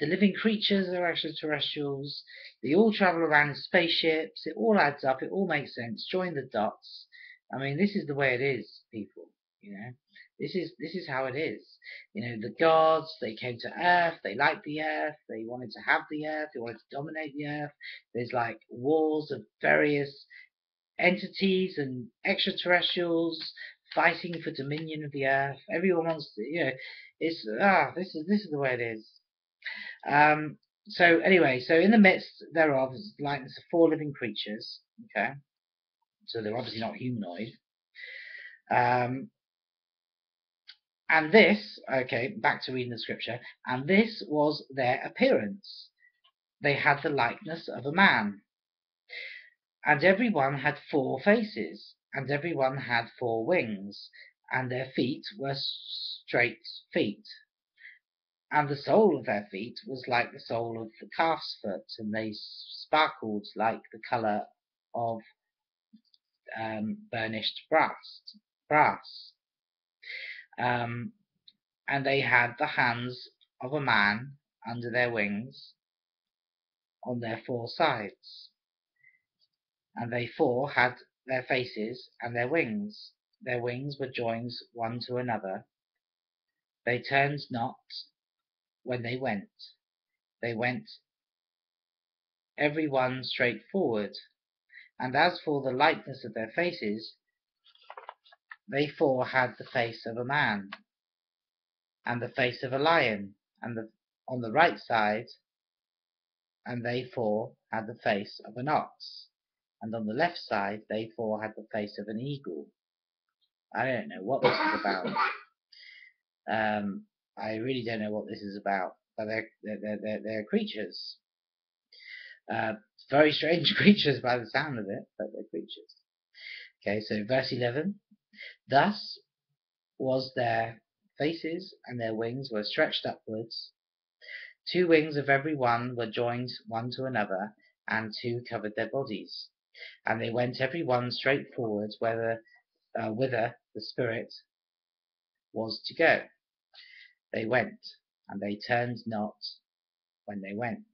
The living creatures are extraterrestrials. They all travel around in spaceships. It all adds up. It all makes sense. Join the dots. I mean, this is the way it is, people. You know, this is this is how it is. You know, the gods they came to Earth. They liked the Earth. They wanted to have the Earth. They wanted to dominate the Earth. There's like wars of various entities and extraterrestrials fighting for dominion of the Earth. Everyone wants to, you know, it's ah, this is this is the way it is. Um, so anyway, so in the midst thereof is the likeness of four living creatures. Okay, so they're obviously not humanoid. Um, and this, okay, back to reading the scripture, and this was their appearance. They had the likeness of a man. And every one had four faces, and every one had four wings, and their feet were straight feet and the sole of their feet was like the sole of the calf's foot, and they sparkled like the colour of um, burnished brass. brass. Um, and they had the hands of a man under their wings on their four sides. And they four had their faces and their wings. Their wings were joined one to another. They turned not when they went. They went every one straight forward. And as for the likeness of their faces, they four had the face of a man, and the face of a lion, and the, on the right side, and they four had the face of an ox, and on the left side they four had the face of an eagle. I don't know what this is about. Um, I really don't know what this is about, but they're they're they're, they're creatures. Uh, very strange [LAUGHS] creatures by the sound of it, but they're creatures. Okay, so verse 11. Thus was their faces and their wings were stretched upwards. Two wings of every one were joined one to another, and two covered their bodies. And they went every one straight forwards, whether, uh, whither the Spirit was to go. They went, and they turned not when they went.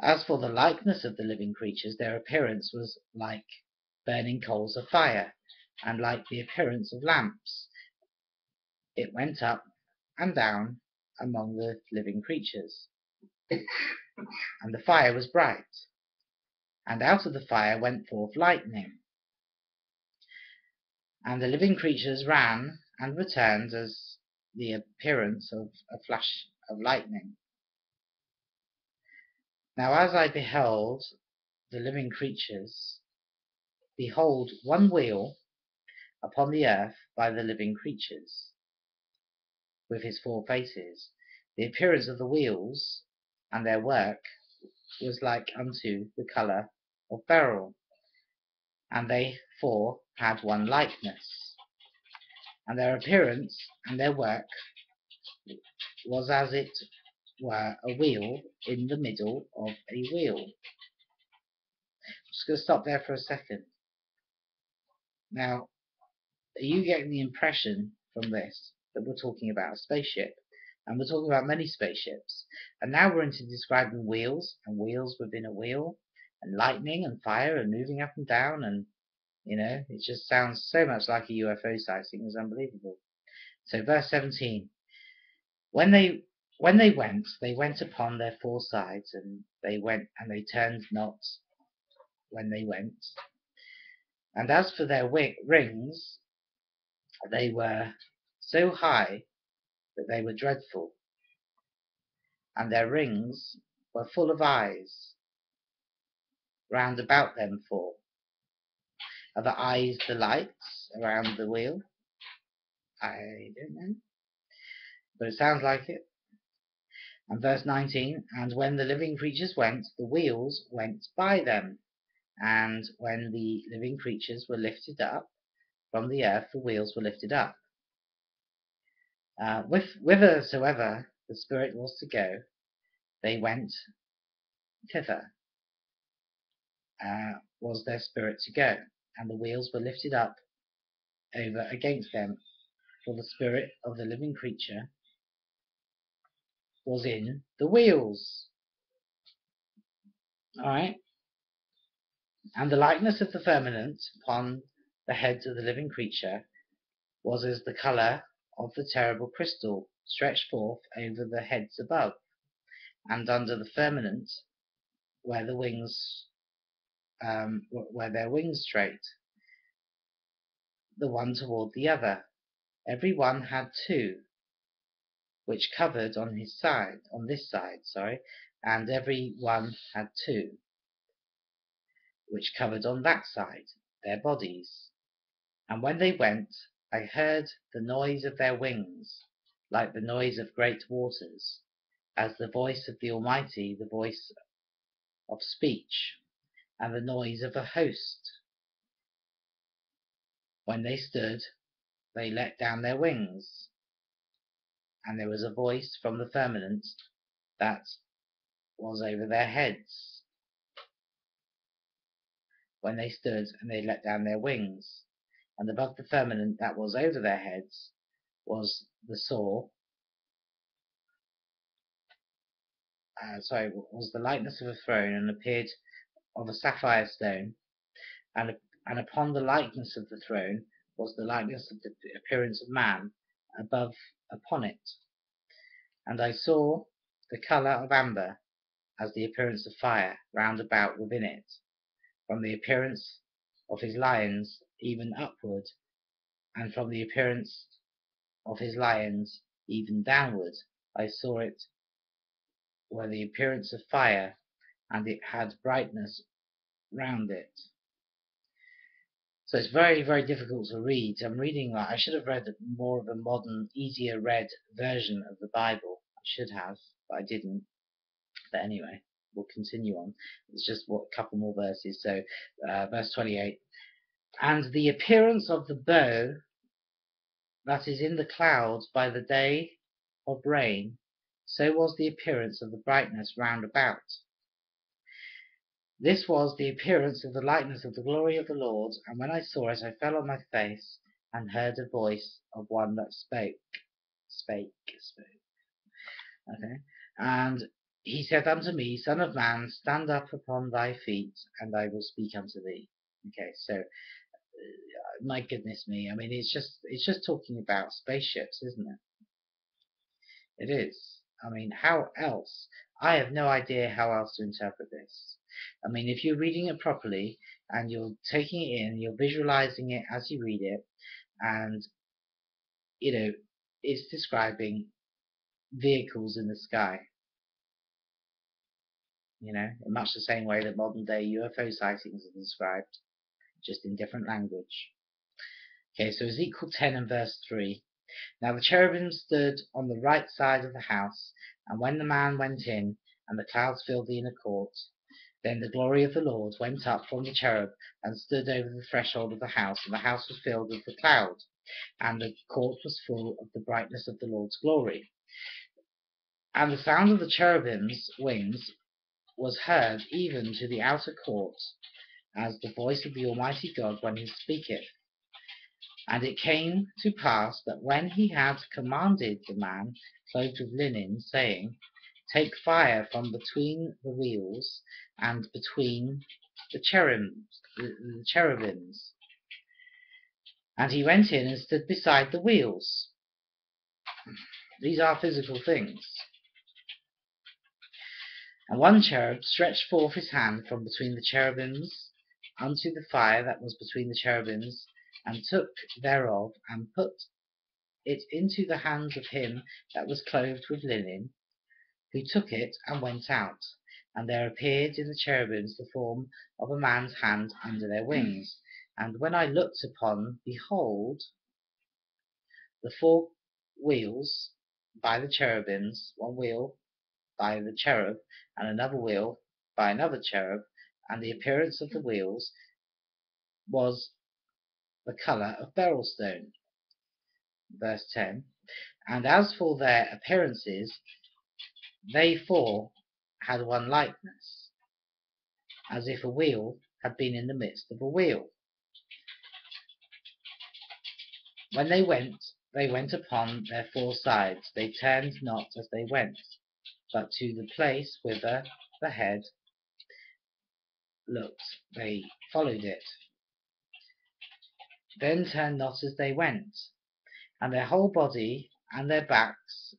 As for the likeness of the living creatures, their appearance was like burning coals of fire, and like the appearance of lamps. It went up and down among the living creatures. And the fire was bright, and out of the fire went forth lightning. And the living creatures ran and returned as the appearance of a flash of lightning. Now as I beheld the living creatures, behold one wheel upon the earth by the living creatures, with his four faces. The appearance of the wheels and their work was like unto the colour of beryl, and they four had one likeness and their appearance and their work was as it were a wheel in the middle of a wheel. I'm just going to stop there for a second. Now, you getting the impression from this that we're talking about a spaceship? And we're talking about many spaceships. And now we're into describing wheels and wheels within a wheel and lightning and fire and moving up and down and you know, it just sounds so much like a UFO sighting. It's unbelievable. So verse 17. When they when they went, they went upon their four sides, and they went and they turned not when they went. And as for their rings, they were so high that they were dreadful, and their rings were full of eyes round about them four. Are the eyes the lights around the wheel? I don't know. but it sounds like it. And verse 19, and when the living creatures went, the wheels went by them. And when the living creatures were lifted up from the earth, the wheels were lifted up. Uh, with, whithersoever the Spirit was to go, they went thither, uh, was their spirit to go, and the wheels were lifted up over against them, for the spirit of the living creature was in the wheels. Alright? And the likeness of the firmament upon the heads of the living creature was as the colour of the terrible crystal stretched forth over the heads above, and under the firmament where the wings um, where their wings straight, the one toward the other. Every one had two, which covered on his side, on this side, sorry, and every one had two, which covered on that side, their bodies. And when they went, I heard the noise of their wings, like the noise of great waters, as the voice of the Almighty, the voice of speech, and the noise of a host. When they stood, they let down their wings, and there was a voice from the firmament that was over their heads. When they stood and they let down their wings, and above the firmament that was over their heads was the saw, uh, sorry, was the likeness of a throne, and appeared of a sapphire stone, and, and upon the likeness of the throne was the likeness of the appearance of man above upon it. And I saw the colour of amber as the appearance of fire round about within it, from the appearance of his lions even upward, and from the appearance of his lions even downward. I saw it were the appearance of fire, and it had brightness round it. So it's very, very difficult to read. I'm reading like I should have read more of a modern, easier read version of the Bible. I should have, but I didn't. But anyway, we'll continue on. It's just what a couple more verses. So, uh, verse 28. And the appearance of the bow that is in the clouds by the day of rain, so was the appearance of the brightness round about. This was the appearance of the likeness of the glory of the Lord, and when I saw it, I fell on my face, and heard a voice of one that spake, spake, spoke. Okay, and he said unto me, Son of man, stand up upon thy feet, and I will speak unto thee. Okay, so my goodness me, I mean, it's just it's just talking about spaceships, isn't it? It is. I mean, how else? I have no idea how else to interpret this. I mean, if you're reading it properly and you're taking it in, you're visualizing it as you read it, and you know, it's describing vehicles in the sky. You know, in much the same way that modern day UFO sightings are described, just in different language. Okay, so Ezekiel 10 and verse 3. Now the cherubim stood on the right side of the house, and when the man went in, and the clouds filled the inner court, then the glory of the Lord went up from the cherub and stood over the threshold of the house, and the house was filled with the cloud, and the court was full of the brightness of the Lord's glory. And the sound of the cherubim's wings was heard even to the outer court, as the voice of the Almighty God when he speaketh. And it came to pass that when he had commanded the man clothed with linen, saying, Take fire from between the wheels and between the cherubims, the cherubims. And he went in and stood beside the wheels. These are physical things. And one cherub stretched forth his hand from between the cherubims unto the fire that was between the cherubims, and took thereof, and put it into the hands of him that was clothed with linen, who took it and went out. And there appeared in the cherubims the form of a man's hand under their wings. And when I looked upon, behold, the four wheels by the cherubims, one wheel by the cherub, and another wheel by another cherub, and the appearance of the mm-hmm. wheels was the colour of beryl stone. Verse 10 And as for their appearances, they four had one likeness, as if a wheel had been in the midst of a wheel. When they went, they went upon their four sides. They turned not as they went, but to the place whither the head looked, they followed it. Then turned not as they went, and their whole body, and their backs,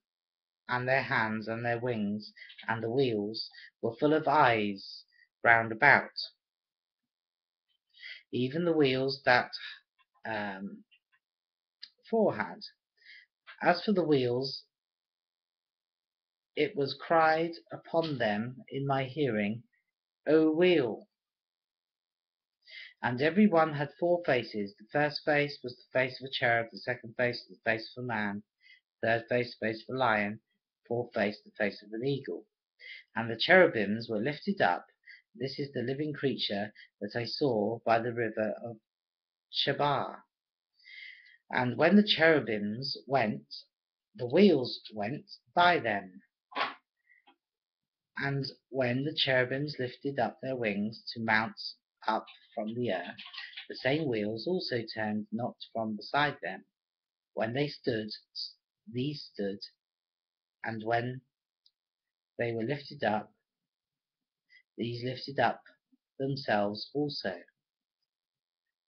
and their hands, and their wings, and the wheels, were full of eyes round about, even the wheels that um, four had. As for the wheels, it was cried upon them in my hearing, O wheel! And every one had four faces. The first face was the face of a cherub, the second face the face of a man, the third face the face of a lion, the fourth face the face of an eagle. And the cherubims were lifted up. This is the living creature that I saw by the river of Chebar. And when the cherubims went, the wheels went by them. And when the cherubims lifted up their wings to mount up from the earth, the same wheels also turned not from beside them. When they stood, these stood, and when they were lifted up, these lifted up themselves also.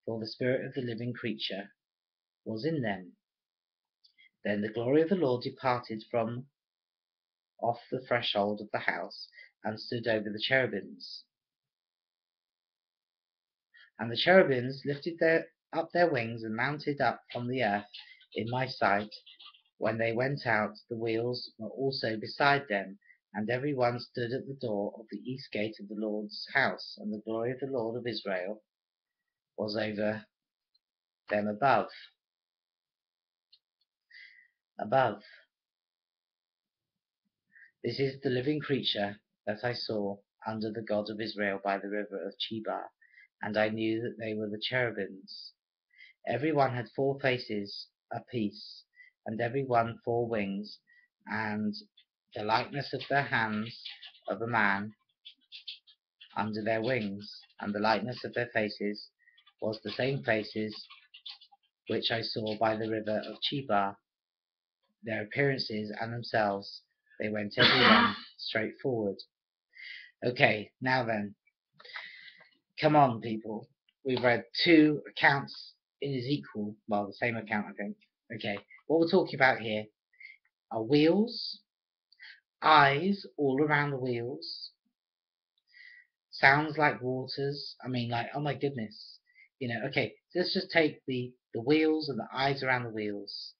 For the spirit of the living creature was in them. Then the glory of the Lord departed from off the threshold of the house, and stood over the cherubims. And the cherubims lifted their, up their wings and mounted up from the earth in my sight. When they went out, the wheels were also beside them, and every one stood at the door of the east gate of the Lord's house, and the glory of the Lord of Israel was over them above. Above. This is the living creature that I saw under the God of Israel by the river of Chebar and I knew that they were the cherubims. Every one had four faces apiece, and every one four wings, and the likeness of their hands of a man under their wings, and the likeness of their faces was the same faces which I saw by the river of Chebar. Their appearances and themselves, they went every one [COUGHS] straight forward. Okay, now then, Come on, people. We've read two accounts in Ezekiel. Well, the same account, I think. Okay. What we're talking about here are wheels, eyes all around the wheels, sounds like waters. I mean, like, oh my goodness. You know, okay, let's just take the, the wheels and the eyes around the wheels.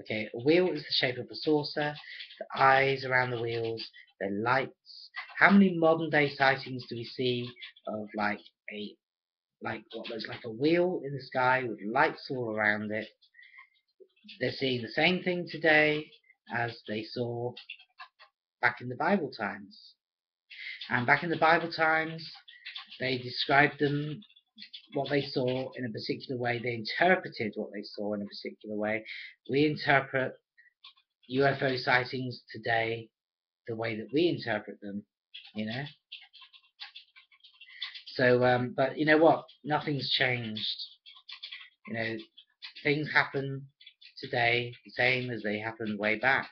Okay, a wheel is the shape of a saucer. The eyes around the wheels, they're lights. How many modern day sightings do we see of like a like what looks like a wheel in the sky with lights all around it? They're seeing the same thing today as they saw back in the Bible times. And back in the Bible times, they described them what they saw in a particular way. They interpreted what they saw in a particular way. We interpret UFO sightings today the way that we interpret them, you know. So, um, but you know what? Nothing's changed. You know, things happen today the same as they happened way back.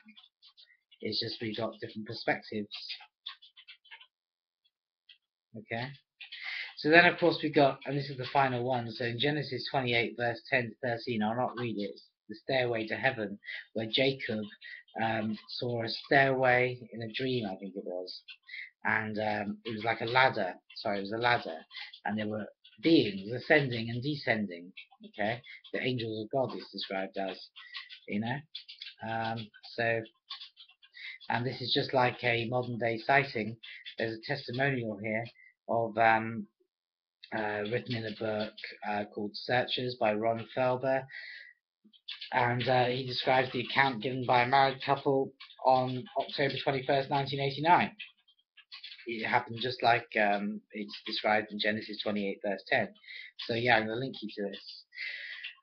It's just we've got different perspectives. Okay. So then, of course, we got, and this is the final one. So in Genesis 28, verse 10 to 13, I'll not read it. It's the stairway to heaven, where Jacob um, saw a stairway in a dream, I think it was, and um, it was like a ladder. Sorry, it was a ladder, and there were beings ascending and descending. Okay, the angels of God is described as, you know. Um, so, and this is just like a modern day sighting. There's a testimonial here of um, uh, written in a book uh, called Searchers by Ron Felber. And uh, he describes the account given by a married couple on October 21st, 1989. It happened just like um, it's described in Genesis 28, verse 10. So yeah, I'm going to link you to this.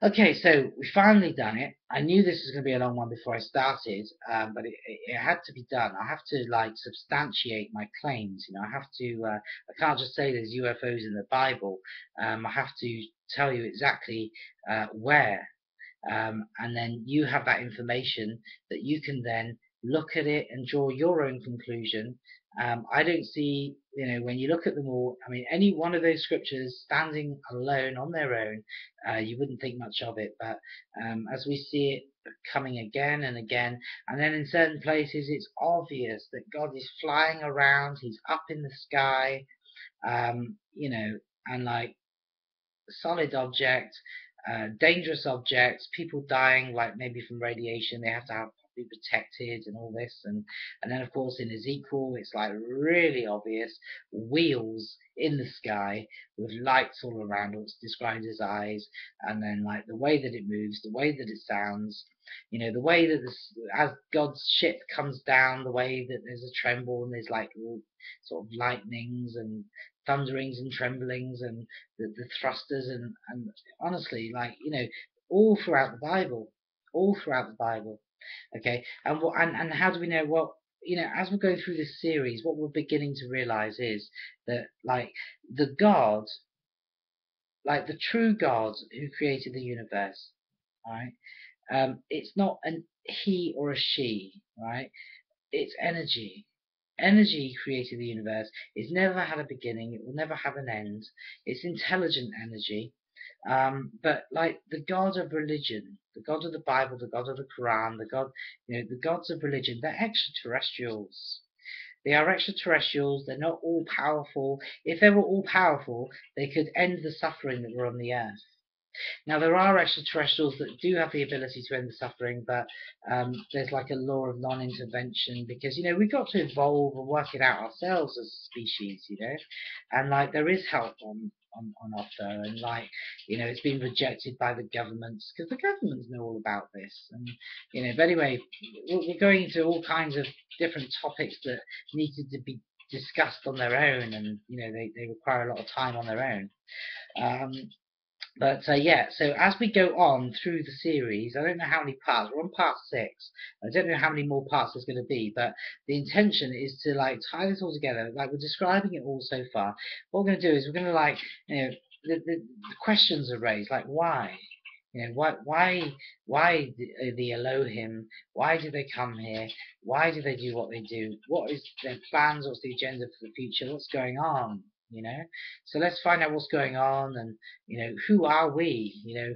Okay, so we finally done it. I knew this was going to be a long one before I started, um, but it, it, had to be done. I have to like substantiate my claims. You know, I have to. Uh, I can't just say there's UFOs in the Bible. Um, I have to tell you exactly uh, where, um, and then you have that information that you can then look at it and draw your own conclusion um, I don't see, you know, when you look at them all, I mean, any one of those scriptures standing alone on their own, uh, you wouldn't think much of it. But um, as we see it coming again and again, and then in certain places, it's obvious that God is flying around, He's up in the sky, um, you know, and like solid object, uh, dangerous objects, people dying, like maybe from radiation, they have to have be protected and all this and and then of course in Ezekiel it's like really obvious wheels in the sky with lights all around it's described as eyes and then like the way that it moves the way that it sounds you know the way that this as God's ship comes down the way that there's a tremble and there's like sort of lightnings and thunderings and tremblings and the, the thrusters and and honestly like you know all throughout the Bible all throughout the Bible Okay, and what and, and how do we know? Well, you know, as we go through this series, what we're beginning to realize is that like the God, like the true God who created the universe, right? Um, it's not an he or a she, right? It's energy. Energy created the universe. It's never had a beginning. It will never have an end. It's intelligent energy. Um, but like the God of religion, the God of the Bible, the God of the Quran, the God, you know, the gods of religion, they're extraterrestrials. They are extraterrestrials. They're not all powerful. If they were all powerful, they could end the suffering that were on the earth. Now there are extraterrestrials that do have the ability to end the suffering, but um, there's like a law of non-intervention because you know we've got to evolve and work it out ourselves as a species, you know, and like there is help on on, on offer and like you know it's been rejected by the governments because the governments know all about this and you know but anyway we're going into all kinds of different topics that needed to be discussed on their own and you know they, they require a lot of time on their own. Um, but uh, yeah, so as we go on through the series, I don't know how many parts. We're on part six. I don't know how many more parts there's going to be, but the intention is to like tie this all together. Like we're describing it all so far. What we're going to do is we're going to like, you know, the, the, the questions are raised, like why, you know, why, why, why the, uh, the Elohim? Why do they come here? Why do they do what they do? What is their plans? What's the agenda for the future? What's going on? You know? So let's find out what's going on and you know who are we you know?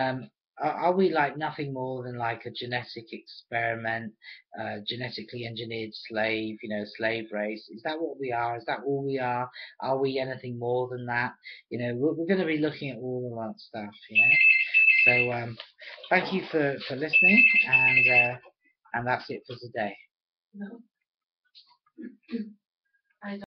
Um, are, we like nothing more than like a genetic experiment uh, genetically engineered slave you know slave race? Is that what we are? Is that all we are? Are we anything more than that? You know we're, we're going to be looking at all of that stuff you know? So um, thank you for for listening and uh, and that's it for today. No. [CLEARS THROAT]